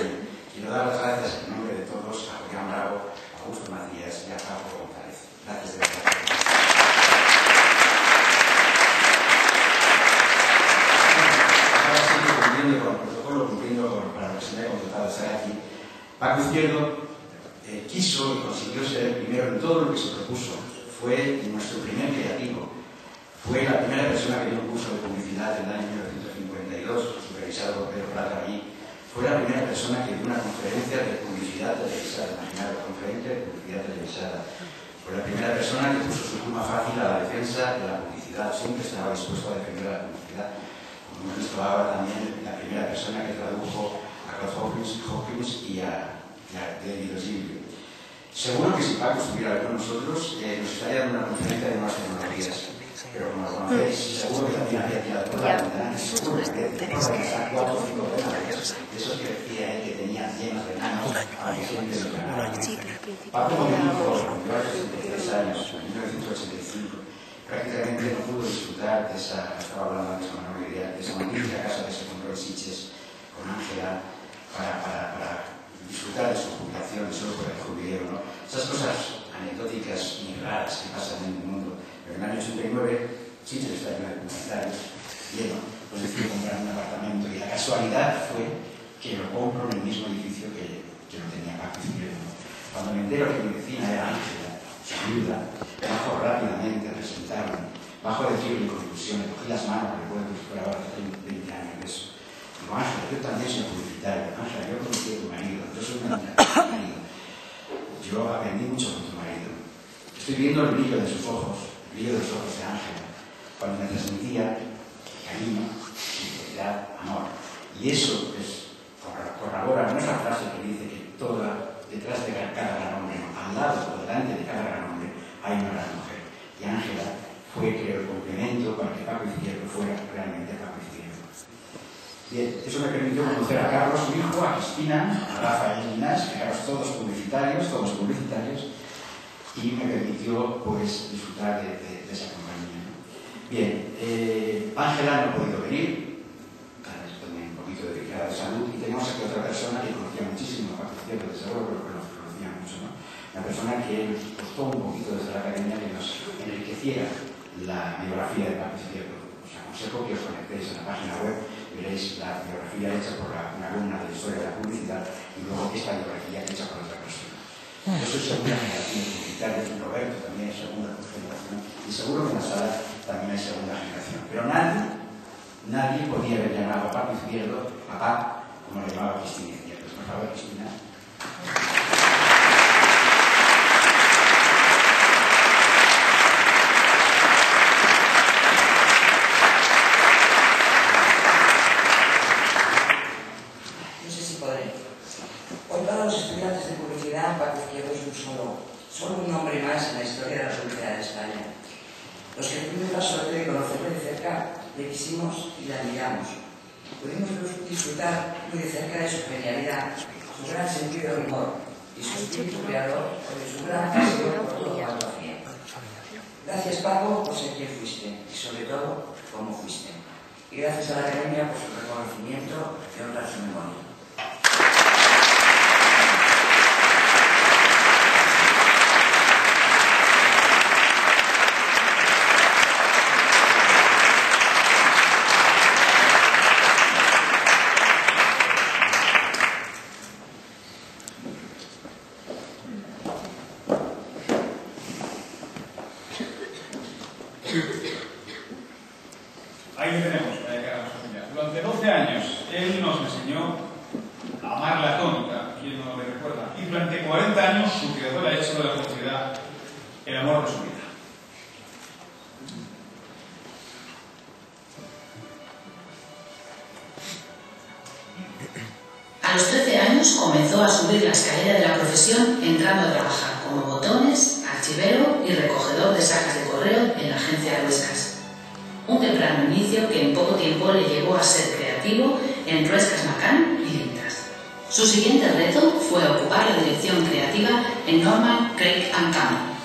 que dice que toda, detrás de cada gran hombre, al lado o delante de cada gran hombre, hay una gran mujer. Y Ángela fue, creo, el complemento para que Paco Izquierdo fuera realmente Paco Izquierdo. Bien, eso me permitió conocer a Carlos, su hijo, a Cristina, a Rafael Linas, que eran todos publicitarios, todos publicitarios, y me permitió pues disfrutar de, esa compañía. Bien, eh, Ángela no ha podido venir, de salud, y tenemos aquí otra persona que conocía muchísimo a Paco Izquierdo, desde luego, pero que nos conocía mucho, ¿no? Una persona que nos costó un poquito desde la academia que nos enriqueciera la biografía de Izquierdo. Os aconsejo que os conectéis a la página web veréis la biografía hecha por la, una alumna de historia de la publicidad y luego esta biografía hecha por otra persona. Yo soy segunda generación de Roberto también es segunda generación y seguro que en la sala también hay segunda generación. Pero nadie, nadie podía haber llamado a Paco Izquierdo papá como lo llamaba Cristina Izquierdo. Por favor, Cristina. No sé si podré. Hoy para los estudiantes de publicidad, Paco Izquierdo es un solo, solo un nombre más en la historia de la publicidad de España. Los que tuvimos la suerte de conocerle de cerca, le quisimos y le admiramos. Pudimos disfrutar muy de cerca de su genialidad, su gran sentido de humor y su espíritu creador, de su gran pasión por todo cuanto hacía. Gracias, Paco, por ser quien fuiste y, sobre todo, cómo fuiste. Y gracias a la Academia por su reconocimiento y honrar su memoria.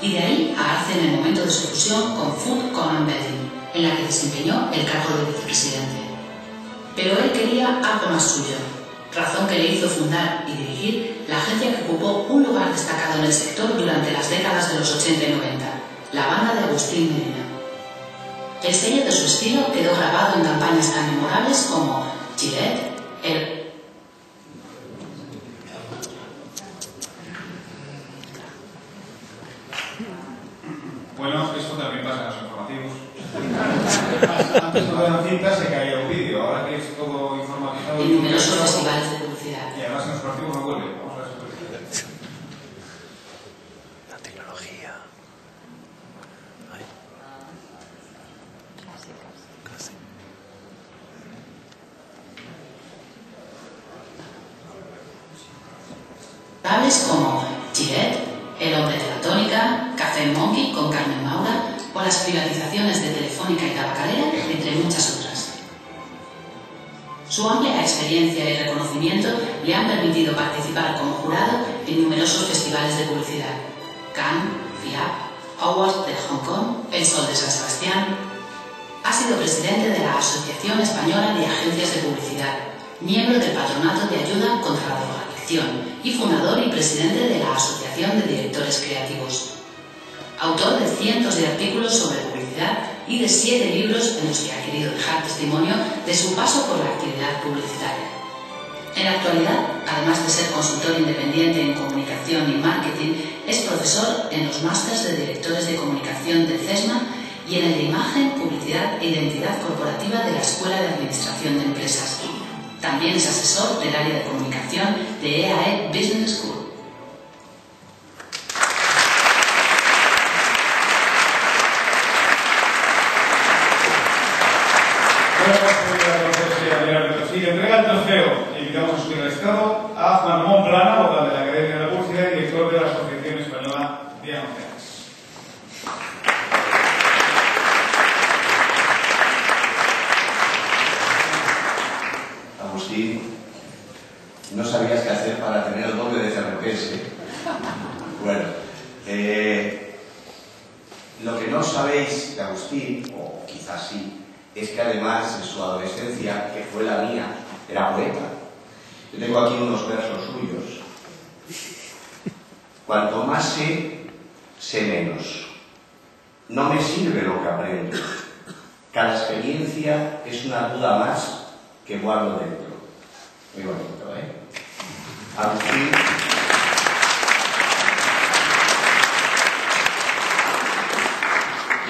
Y de ahí a Arce en el momento de su fusión con Food Common Betting, en la que desempeñó el cargo de vicepresidente. Pero él quería algo más suyo, razón que le hizo fundar y dirigir la agencia que ocupó un lugar destacado en el sector durante las décadas de los 80 y 90, la banda de Agustín Medina. El sello de su estilo quedó grabado en campañas tan memorables como Gillette, el Bueno, esto también pasa en los informativos. Antes no eran cintas, se caía un vídeo, ahora que es todo informatizado. y numerosos festivales de publicidad. Y además en los informativos no vuelve. Vamos a ver si. La tecnología. Ay. Casi. Tales como Monkey con Carmen Maura o las privatizaciones de Telefónica y Tabacalera, entre muchas otras. Su amplia experiencia y reconocimiento le han permitido participar como jurado en numerosos festivales de publicidad. Cannes, FIAP, Awards de Hong Kong, El Sol de San Sebastián. Ha sido presidente de la Asociación Española de Agencias de Publicidad, miembro del Patronato de Ayuda contra la Drogadicción y fundador y presidente de la Asociación de Directores Creativos. Autor de cientos de artículos sobre publicidad y de siete libros en los que ha querido dejar testimonio de su paso por la actividad publicitaria. En la actualidad, además de ser consultor independiente en comunicación y marketing, es profesor en los másters de directores de comunicación del CESMA y en el de imagen, publicidad e identidad corporativa de la Escuela de Administración de Empresas. También es asesor del área de comunicación de EAE Business School. Tosí. Entrega el trofeo. Invitamos a subir al estado a Juan Ramón vocal de la Academia de la Publicidad y director de la Asociación Española de Anunciantes. Agustín, no sabías qué hacer para tener el doble de CRPs, ¿eh? Bueno, lo que no sabéis de Agustín, o quizás sí, es que además en su adolescencia, que fue la mía, era poeta. Yo tengo aquí unos versos suyos. Cuanto más sé, sé menos. No me sirve lo que aprendo. Cada experiencia es una duda más que guardo dentro. Muy bonito, ¿eh? Agustín.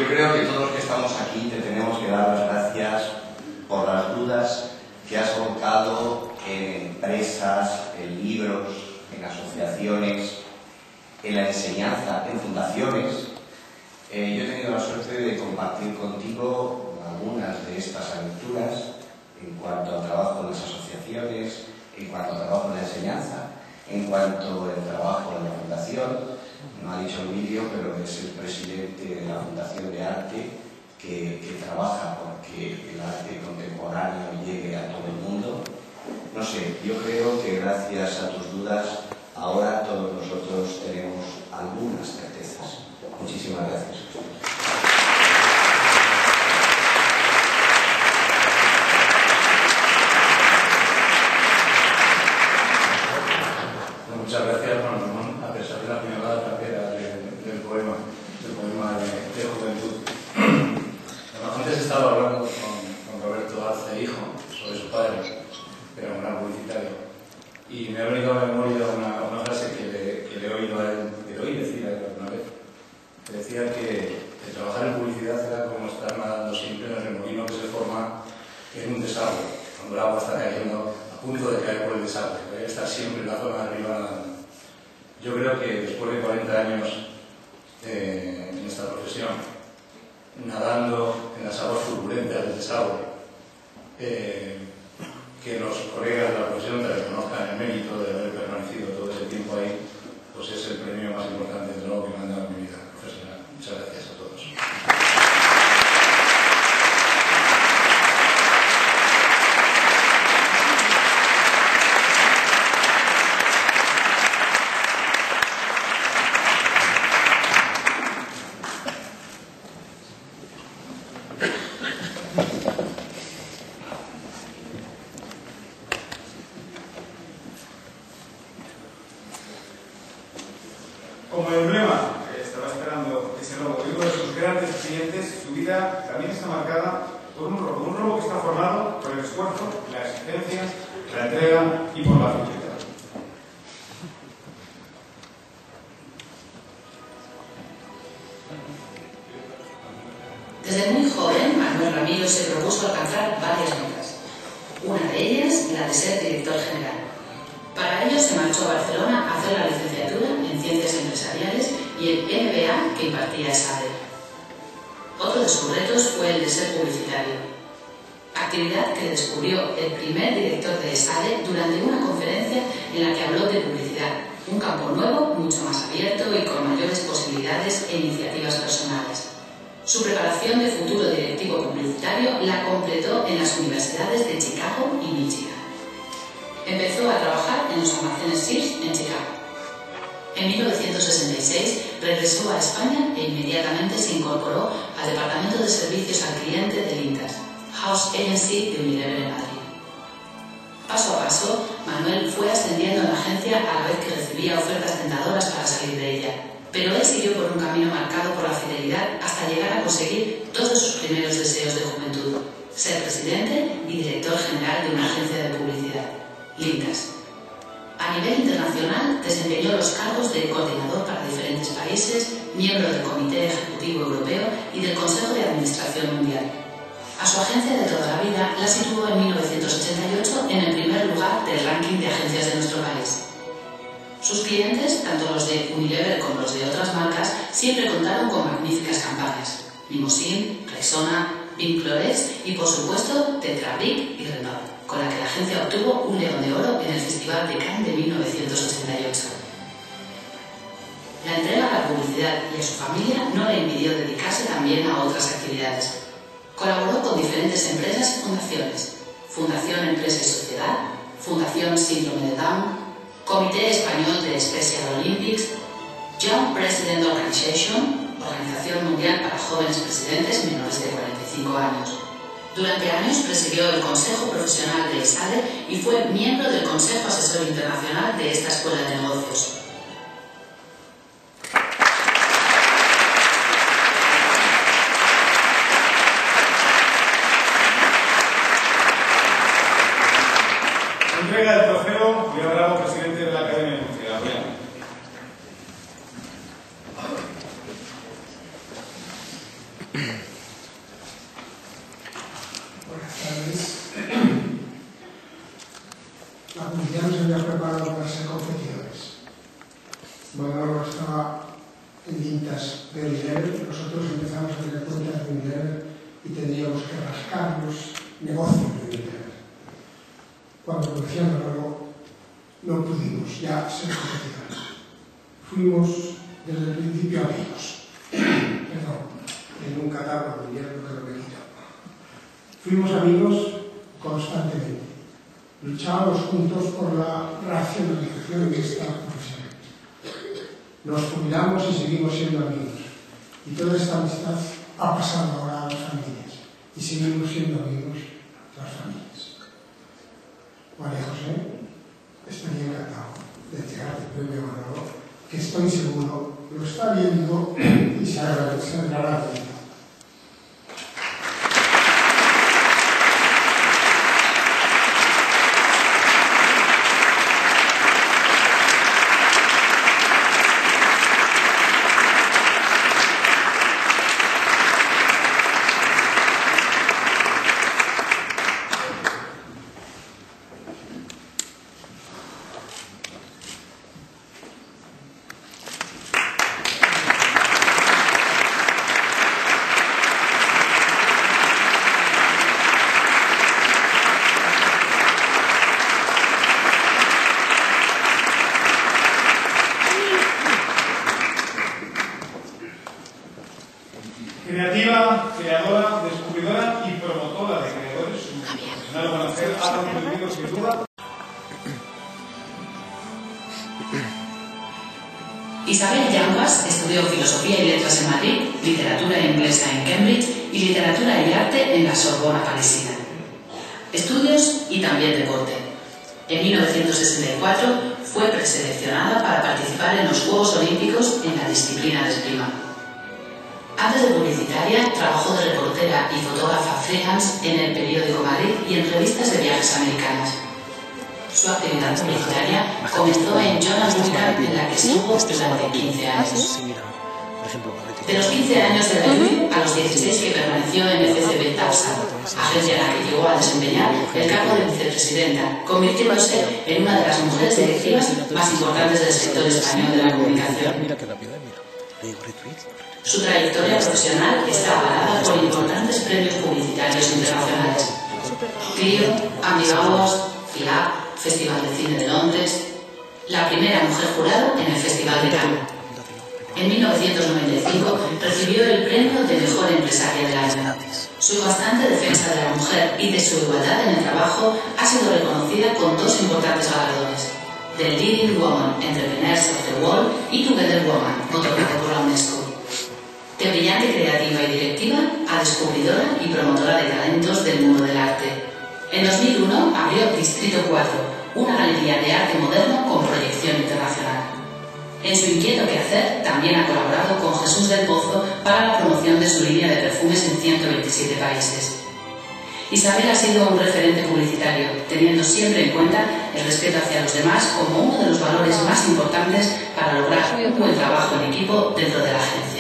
Yo creo que todos los que estamos aquí te tenemos que dar las gracias por las dudas que has volcado en empresas, en libros, en asociaciones, en la enseñanza, en fundaciones. Eh, yo he tenido la suerte de compartir contigo algunas de estas aventuras en cuanto al trabajo en las asociaciones, en cuanto al trabajo en la enseñanza, en cuanto al trabajo en la fundación. No ha dicho el vídeo, pero es el presidente de la Fundación de Arte que, que trabaja porque el arte contemporáneo llegue a todo el mundo. No sé, yo creo que gracias a tus dudas ahora todos nosotros tenemos algunas certezas. Muchísimas gracias. De ser director general. Para ello se marchó a Barcelona a hacer la licenciatura en Ciencias Empresariales y el MBA que impartía SADE. Otro de sus retos fue el de ser publicitario, actividad que descubrió el primer director de SADE durante una conferencia en la que habló de publicidad, un campo nuevo, mucho más abierto y con mayores posibilidades e iniciativas personales. Su preparación de futuro directivo publicitario la completó en las universidades de Chicago y Michigan. Empezó a trabajar en los almacenes Sears en Chicago. En 1966 regresó a España e inmediatamente se incorporó al Departamento de Servicios al Cliente del INTAS, House Agency de Unilever en Madrid. Paso a paso, Manuel fue ascendiendo en la agencia a la vez que recibía ofertas tentadoras para salir de ella, pero él siguió por un camino marcado por la fidelidad hasta llegar a conseguir dos de sus primeros deseos de juventud, ser presidente y director general de una agencia de publicidad, A nivel internacional, desempeñó los cargos de coordinador para diferentes países, miembro del Comité Ejecutivo Europeo y del Consejo de Administración Mundial. A su agencia de toda la vida la situó en 1988 en el primer lugar del ranking de agencias de nuestro país. Sus clientes, tanto los de Unilever como los de otras marcas, siempre contaron con magníficas campañas. Limousin, Rexona, Vinclores y, por supuesto, Tetrabric y Renault, con la que la agencia obtuvo un León de Oro en el Festival de Cannes de 1988. La entrega a la publicidad y a su familia no le impidió dedicarse también a otras actividades. Colaboró con diferentes empresas y fundaciones. Fundación Empresa y Sociedad, Fundación Síndrome de Down, Comité Español de Special Olympics, Young President Organization, Organización Mundial para Jóvenes Presidentes menores de 45 años. Durante años presidió el Consejo Profesional de ISADE y fue miembro del Consejo Asesor Internacional de esta Escuela de Negocios. Entrega del trofeo Julián Bravo, presidente de la Academia de Publicidad. Julián. Buenas tardes. La publicidad nos había preparado para ser competidores. Bueno, estaba en Vintas de Unilever, nosotros empezamos a tener cuentas de Unilever y tendríamos que rascar los negocios de Unilever. Cuando conocíamos luego, no pudimos ya ser competidores. Fuimos desde el principio amigos. Perdón, en un catálogo de invierno que lo me quito. Fuimos amigos constantemente. Luchábamos juntos por la racionalización de esta profesión. Nos jubilamos y seguimos siendo amigos. Y toda esta amistad ha pasado ahora a las familias. Y seguimos siendo amigos las familias. María José, estaría encantado de entregar el premio Manolo, que estoy seguro lo está viendo y se otra carrera al mes de brillante creativa y directiva a descubridora y promotora de talentos del mundo del arte. En 2001 abrió Distrito 4, una galería de arte moderno con proyección internacional. En su inquieto quehacer también ha colaborado con Jesús del Pozo para la promoción de su línea de perfumes en 127 países. Isabel ha sido un referente publicitario, teniendo siempre en cuenta el respeto hacia los demás como uno de los valores más importantes para lograr un buen trabajo en equipo dentro de la agencia.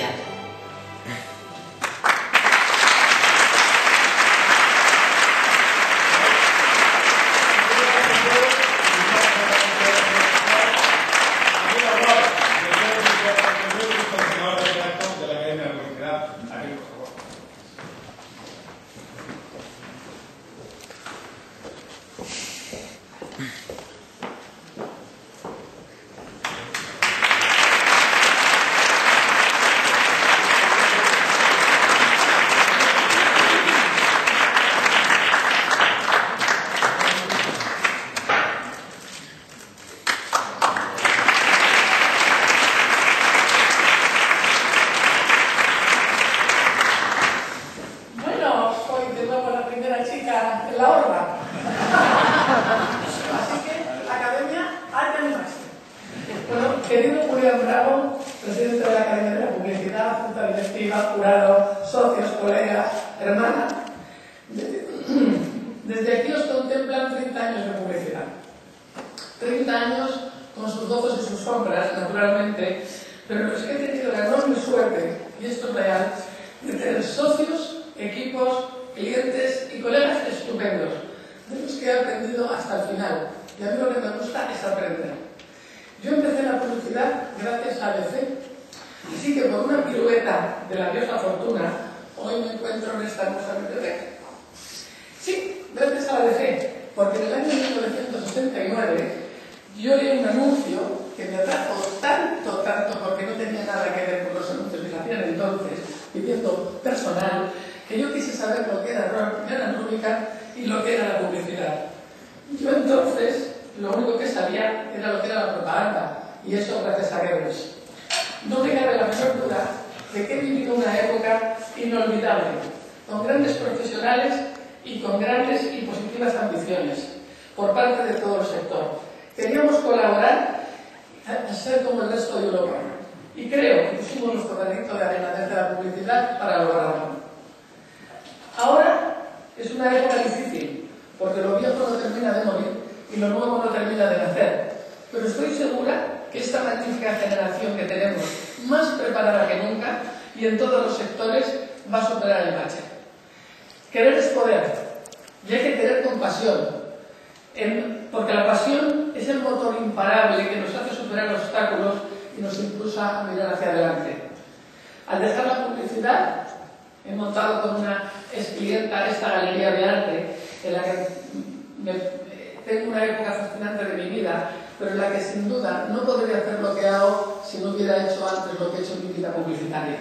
educación que tenemos más preparada que nunca y en todos los sectores va a superar el bache. Querer es poder y hay que querer con pasión, porque la pasión es el motor imparable que nos hace superar los obstáculos y nos impulsa a mirar hacia adelante. Al dejar la publicidad, he montado con una esclienta esta galería de arte en la que me, tengo una época fascinante de mi vida pero en la que sin duda no podría hacer lo que hago si no hubiera hecho antes lo que he hecho en mi vida publicitaria.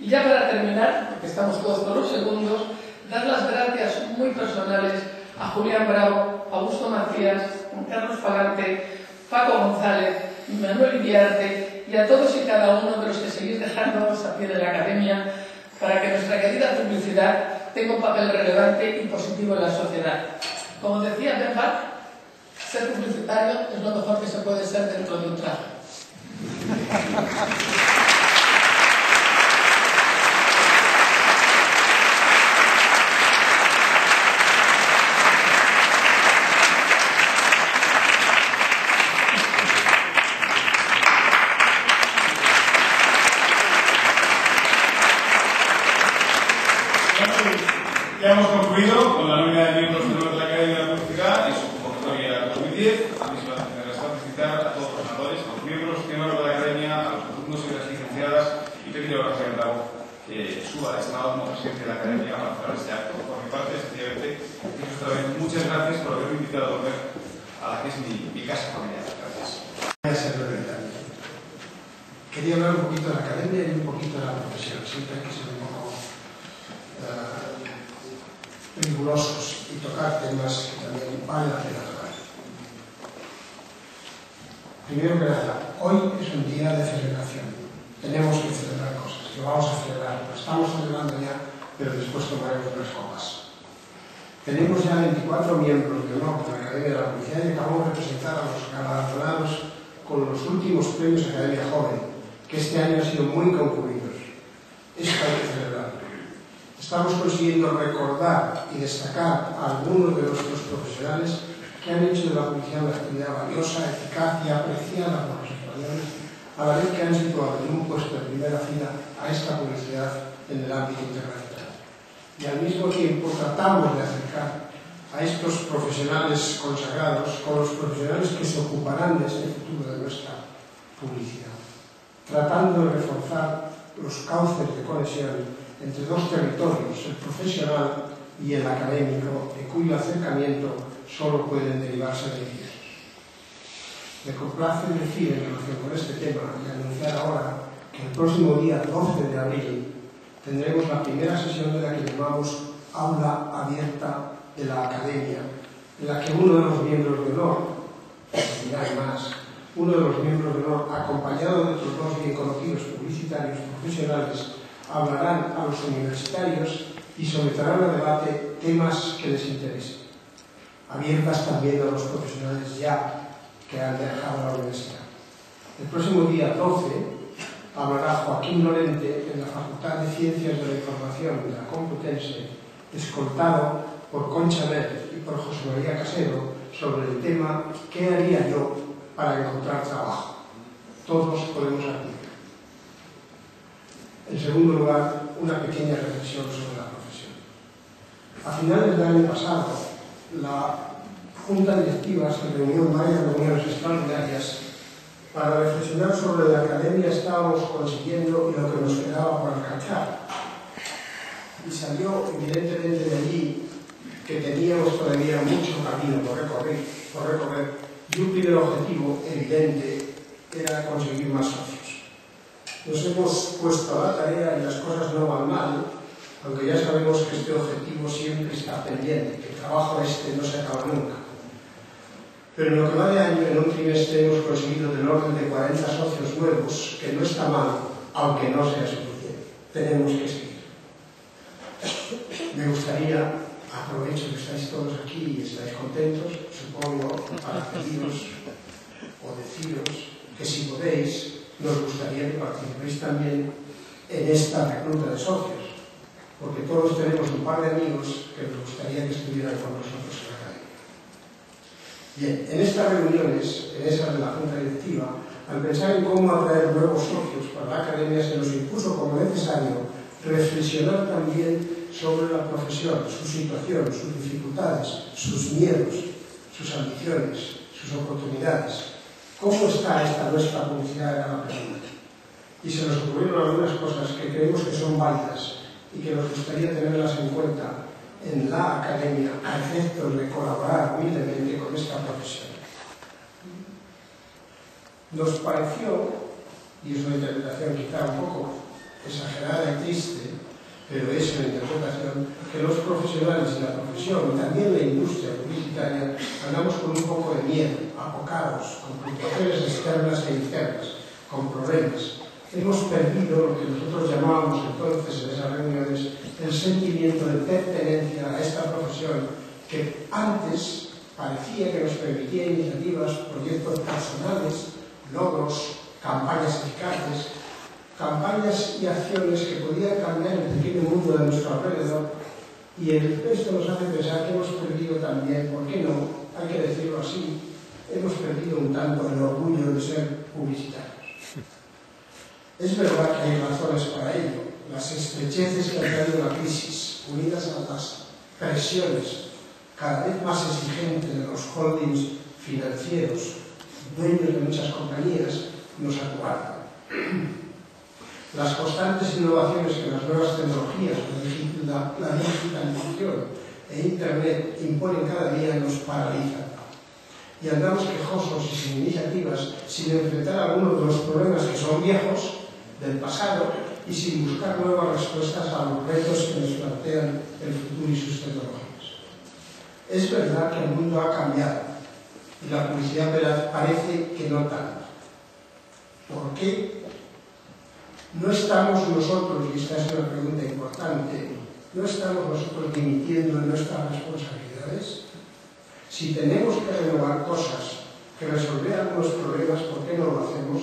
Y ya para terminar, porque estamos todos por los segundos, dar las gracias muy personales a Julián Bravo, Augusto Macías, Juan Carlos Pagante, Paco González, Manuel Viarte y a todos y cada uno de los que seguís dejándonos aquí de la Academia para que nuestra querida publicidad tenga un papel relevante y positivo en la sociedad. Como decía Bernhard, ser publicitario es lo mejor que se puede ser dentro de un traje. Eh, rigurosos y tocar temas que también vale la pena tocar. Primero que nada, hoy es un día de celebración. Tenemos que celebrar cosas, lo vamos a celebrar. Lo estamos celebrando ya, pero después tomaremos tres copas. Tenemos ya 24 miembros de honor de la Academia de la Policía y acabamos de presentar a los galardonados con los últimos premios Academia Joven, que este año han sido muy concurridos. esclarecedora. Estamos consiguiendo recordar y destacar a algunos de nuestros profesionales que han hecho de la publicidad una actividad valiosa, eficaz y apreciada por los españoles, a la vez que han situado en un puesto de primera fila a esta publicidad en el ámbito internacional. Y al mismo tiempo tratamos de acercar a estos profesionales consagrados con los profesionales que se ocuparán de este futuro de nuestra publicidad, tratando de reforzar los cauces de conexión entre dos territorios, el profesional y el académico, de cuyo acercamiento solo pueden derivarse beneficios. Me complace decir en relación con este tema y anunciar ahora que el próximo día 12 de abril tendremos la primera sesión de la que llamamos Aula Abierta de la Academia, en la que uno de los miembros de honor, y más, uno de los miembros de honor, acompañado de otros dos bien conocidos publicitarios profesionales, hablarán a los universitarios y someterán a debate temas que les interesen, abiertas también a los profesionales ya que han dejado la universidad. El próximo día 12 hablará Joaquín Lorente en la Facultad de Ciencias de la Información de la Complutense, escoltado por Concha Verde y por José María Casero sobre el tema ¿Qué haría yo para encontrar trabajo? Todos podemos acudir. En segundo lugar, una pequeña reflexión sobre la profesión. A finales del año pasado, la Junta Directiva se reunió en varias reuniones extraordinarias para reflexionar sobre la academia estábamos consiguiendo y lo que nos quedaba por alcanzar. Y salió evidentemente de allí que teníamos todavía mucho camino por recorrer, por recorrer y un primer objetivo evidente era conseguir más socios. Nos hemos puesto a la tarea y las cosas no van mal, aunque ya sabemos que este objetivo siempre está pendiente, que el trabajo este no se acaba nunca. Pero en lo que va de año, en un trimestre hemos conseguido del orden de 40 socios nuevos, que no está mal, aunque no sea suficiente. Tenemos que seguir. Me gustaría, aprovecho que estáis todos aquí y estáis contentos, para pediros o deciros que si podéis, nos gustaría que participéis también en esta recluta de socios, porque todos tenemos un par de amigos que nos gustaría que estuvieran con nosotros en la academia. Bien, en estas reuniones, en esas de la Junta Directiva, al pensar en cómo atraer nuevos socios para la academia, se nos impuso como necesario reflexionar también sobre la profesión, su situación, sus dificultades, sus miedos, sus ambiciones, sus oportunidades. ¿Cómo está esta nuestra publicidad de la pregunta? Y se nos ocurrieron algunas cosas que creemos que son válidas y que nos gustaría tenerlas en cuenta en la academia a efectos de colaborar humildemente con esta profesión. Nos pareció, y es una interpretación quizá un poco exagerada y triste, pero es una interpretación, que los profesionales de la profesión y también la industria publicitaria andamos con un poco de miedo, apocados, con preocupaciones externas e internas, con problemas. Hemos perdido lo que nosotros llamábamos entonces en esas reuniones el sentimiento de pertenencia a esta profesión que antes parecía que nos permitía iniciativas, proyectos personales, logros, campañas eficaces, campañas y acciones que podían cambiar el pequeño mundo de nuestro alrededor y el, esto nos hace pensar que hemos perdido también, ¿por qué no? Hay que decirlo así, hemos perdido un tanto el orgullo de ser publicitarios. Es verdad que hay razones para ello, las estrecheces que ha traído la crisis, unidas a las presiones cada vez más exigentes de los holdings financieros, dueños de muchas compañías, nos acuardan las constantes innovaciones que las nuevas tecnologías, la, digitalización e Internet imponen cada día nos paralizan. Y andamos quejosos y sin iniciativas, sin enfrentar algunos de los problemas que son viejos del pasado y sin buscar nuevas respuestas a los retos que nos plantean el futuro y sus tecnologías. Es verdad que el mundo ha cambiado y la publicidad parece que no tanto. ¿Por qué? No estamos nosotros, y esta es una pregunta importante, no estamos nosotros dimitiendo nuestras responsabilidades. Si tenemos que renovar cosas, que resolver algunos problemas, ¿por qué no lo hacemos?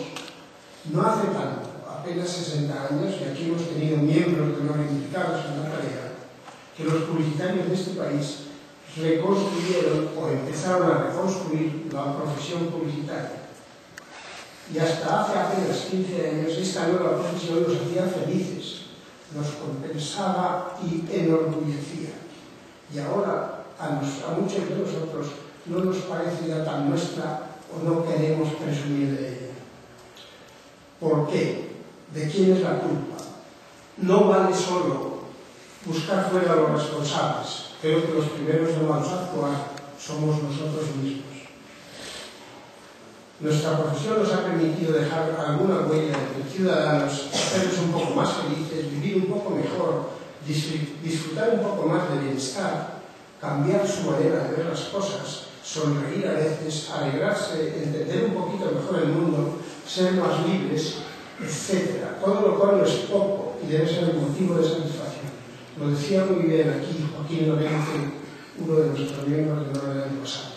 No hace tanto, apenas 60 años, y aquí hemos tenido miembros que no han invitados en la tarea, que los publicitarios de este país reconstruyeron o empezaron a reconstruir la profesión publicitaria. Y hasta hace apenas 15 años esta nueva profesión nos hacía felices, nos compensaba y enorgullecía. Y ahora a, muchos de nosotros no nos parece ya tan nuestra o no queremos presumir de ella. ¿Por qué? ¿De quién es la culpa? No vale solo buscar fuera a los responsables. Creo que los primeros a actuar somos nosotros mismos. Nuestra profesión nos ha permitido dejar alguna huella entre ciudadanos, hacerlos un poco más felices, vivir un poco mejor, disfrutar un poco más de bienestar, cambiar su manera de ver las cosas, sonreír a veces, alegrarse, entender un poquito mejor el mundo, ser más libres, etc. Todo lo cual no es poco y debe ser un motivo de satisfacción. Lo decía muy bien aquí Joaquín Lorente, uno de nuestros miembros del año pasado.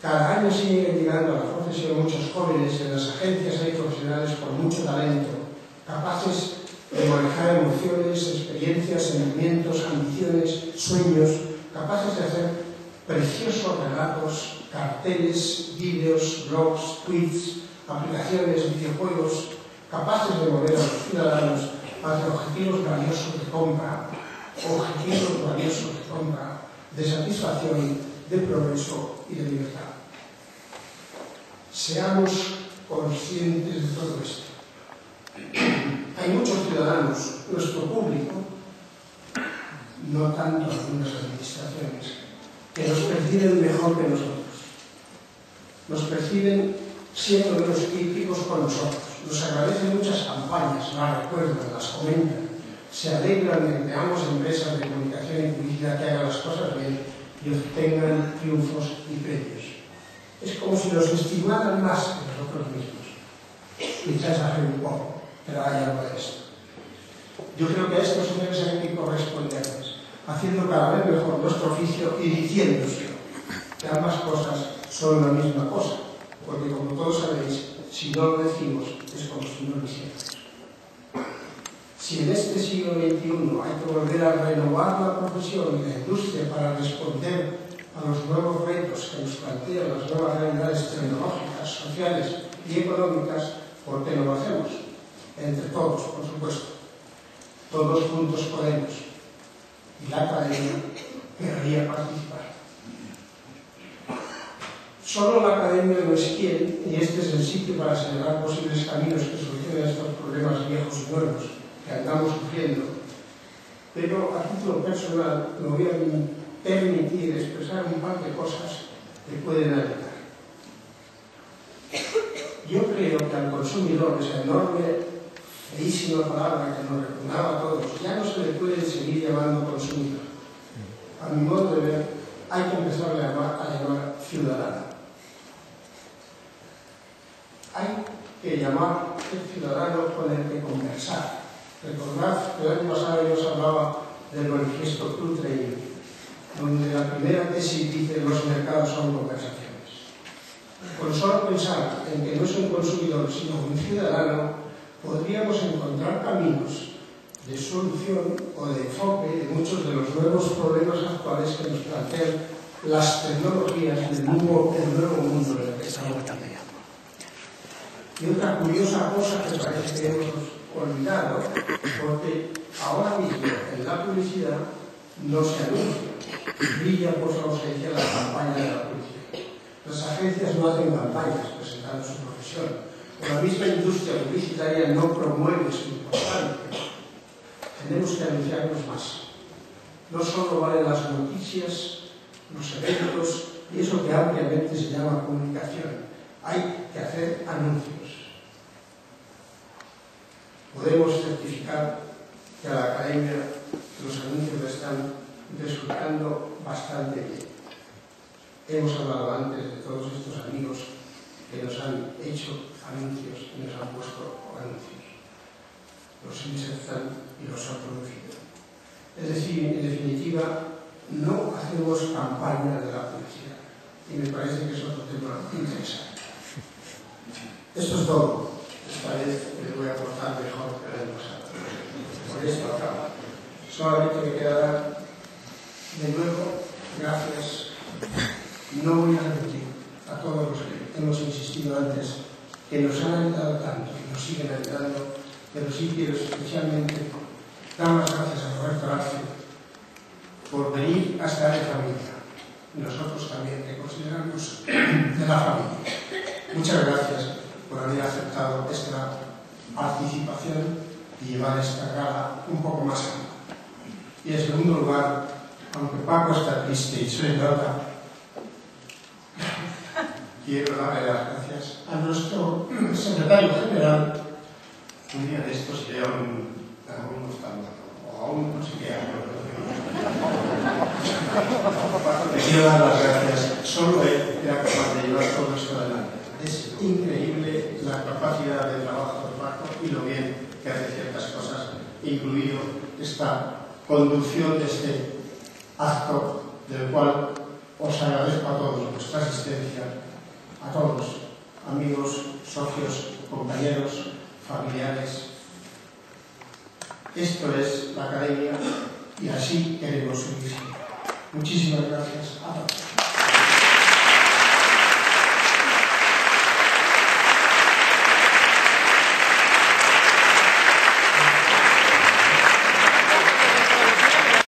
Cada año siguen llegando a la profesión muchos jóvenes en las agencias hay profesionales con mucho talento, capaces de manejar emociones, experiencias, sentimientos, ambiciones, sueños, capaces de hacer preciosos relatos, carteles, vídeos, blogs, tweets, aplicaciones, videojuegos, capaces de mover a los ciudadanos hacia objetivos valiosos de compra, objetivos valiosos de compra, de satisfacción, de progreso y de libertad. Seamos conscientes de todo esto. Hay muchos ciudadanos, nuestro público, no tanto algunas administraciones, que nos perciben mejor que nosotros. Nos perciben siendo menos críticos con nosotros. Nos agradecen muchas campañas, las recuerdan, las comentan, se alegran de que veamos empresas de comunicación y publicidad que hagan las cosas bien y obtengan triunfos y premios. Es como si nos estimaran más que nosotros mismos. Quizás hace un poco, pero hay algo de esto. Yo creo que a estos señores hay que corresponderles, haciendo cada vez mejor nuestro oficio y diciéndose que ambas cosas son la misma cosa, porque como todos sabéis, si no lo decimos es como si no lo hiciéramos. Si en este siglo XXI hay que volver a renovar la profesión y la industria para responder a los nuevos retos que nos plantean las nuevas realidades tecnológicas, sociales y económicas, ¿por qué no lo hacemos? Entre todos, por supuesto. Todos juntos podemos. Y la academia querría participar. Solo la academia no es quien, y este es el sitio para señalar posibles caminos que solucionen estos problemas viejos y nuevos que andamos sufriendo. Pero a título personal lo voy a permitir expresar un par de cosas que pueden ayudar. Yo creo que al consumidor esa enorme feísima palabra que nos repugnaba a todos, ya no se le puede seguir llamando consumidor. A mi modo de ver, hay que empezar a llamar, a llamar ciudadano. Hay que llamar el ciudadano con el que conversar. Recordad que el año pasado yo os hablaba del manifiesto Utrecht, donde la primera tesis dice los mercados son conversaciones. Con solo pensar en que no es un consumidor, sino un ciudadano, podríamos encontrar caminos de solución o de enfoque de muchos de los nuevos problemas actuales que nos plantean las tecnologías del nuevo, del nuevo mundo en el que estamos. Y otra curiosa cosa que parece que hemos olvidado, porque ahora mismo en la publicidad no se anuncia, brilla por su ausencia la campaña de la publicidad. Las agencias no hacen campañas presentando su profesión, o la misma industria publicitaria no promueve su importancia. Tenemos que anunciarnos más. No solo valen las noticias, los eventos y eso que ampliamente se llama comunicación. Hay que hacer anuncios. Podemos certificar que a la Academia los anuncios están resultando bastante bien. Hemos hablado antes de todos estos amigos que nos han hecho anuncios y nos han puesto anuncios. Los insertan y los han producido. Es decir, en definitiva, no hacemos campaña de la publicidad. Y me parece que es otro tema interesante. Esto es todo. Esta vez les voy a aportar mejor que el año pasado. Por esto acabo. Solamente me quedará de nuevo, gracias. No voy a repetir a todos los que hemos insistido antes que nos han ayudado tanto y nos siguen ayudando, pero sí quiero especialmente dar las gracias a Roberto Arce por venir a esta de familia. Nosotros también te consideramos de la familia. Muchas gracias por haber aceptado esta participación y llevar esta gala un poco más allá. Y en segundo lugar, aunque Paco está triste y se nota, quiero darle las gracias a nuestro secretario general. Un día de estos iré a un, a un o a no sé qué, Le quiero dar las gracias. Solo él era capaz de llevar todo esto adelante. Es increíble la capacidad de trabajo de Paco y lo bien que hace ciertas cosas, incluido esta conducción de este acto del cual os agradezco a todos vuestra asistencia, a todos, amigos, socios, compañeros, familiares. Esto es la academia y así queremos seguir. Muchísimas gracias a todos.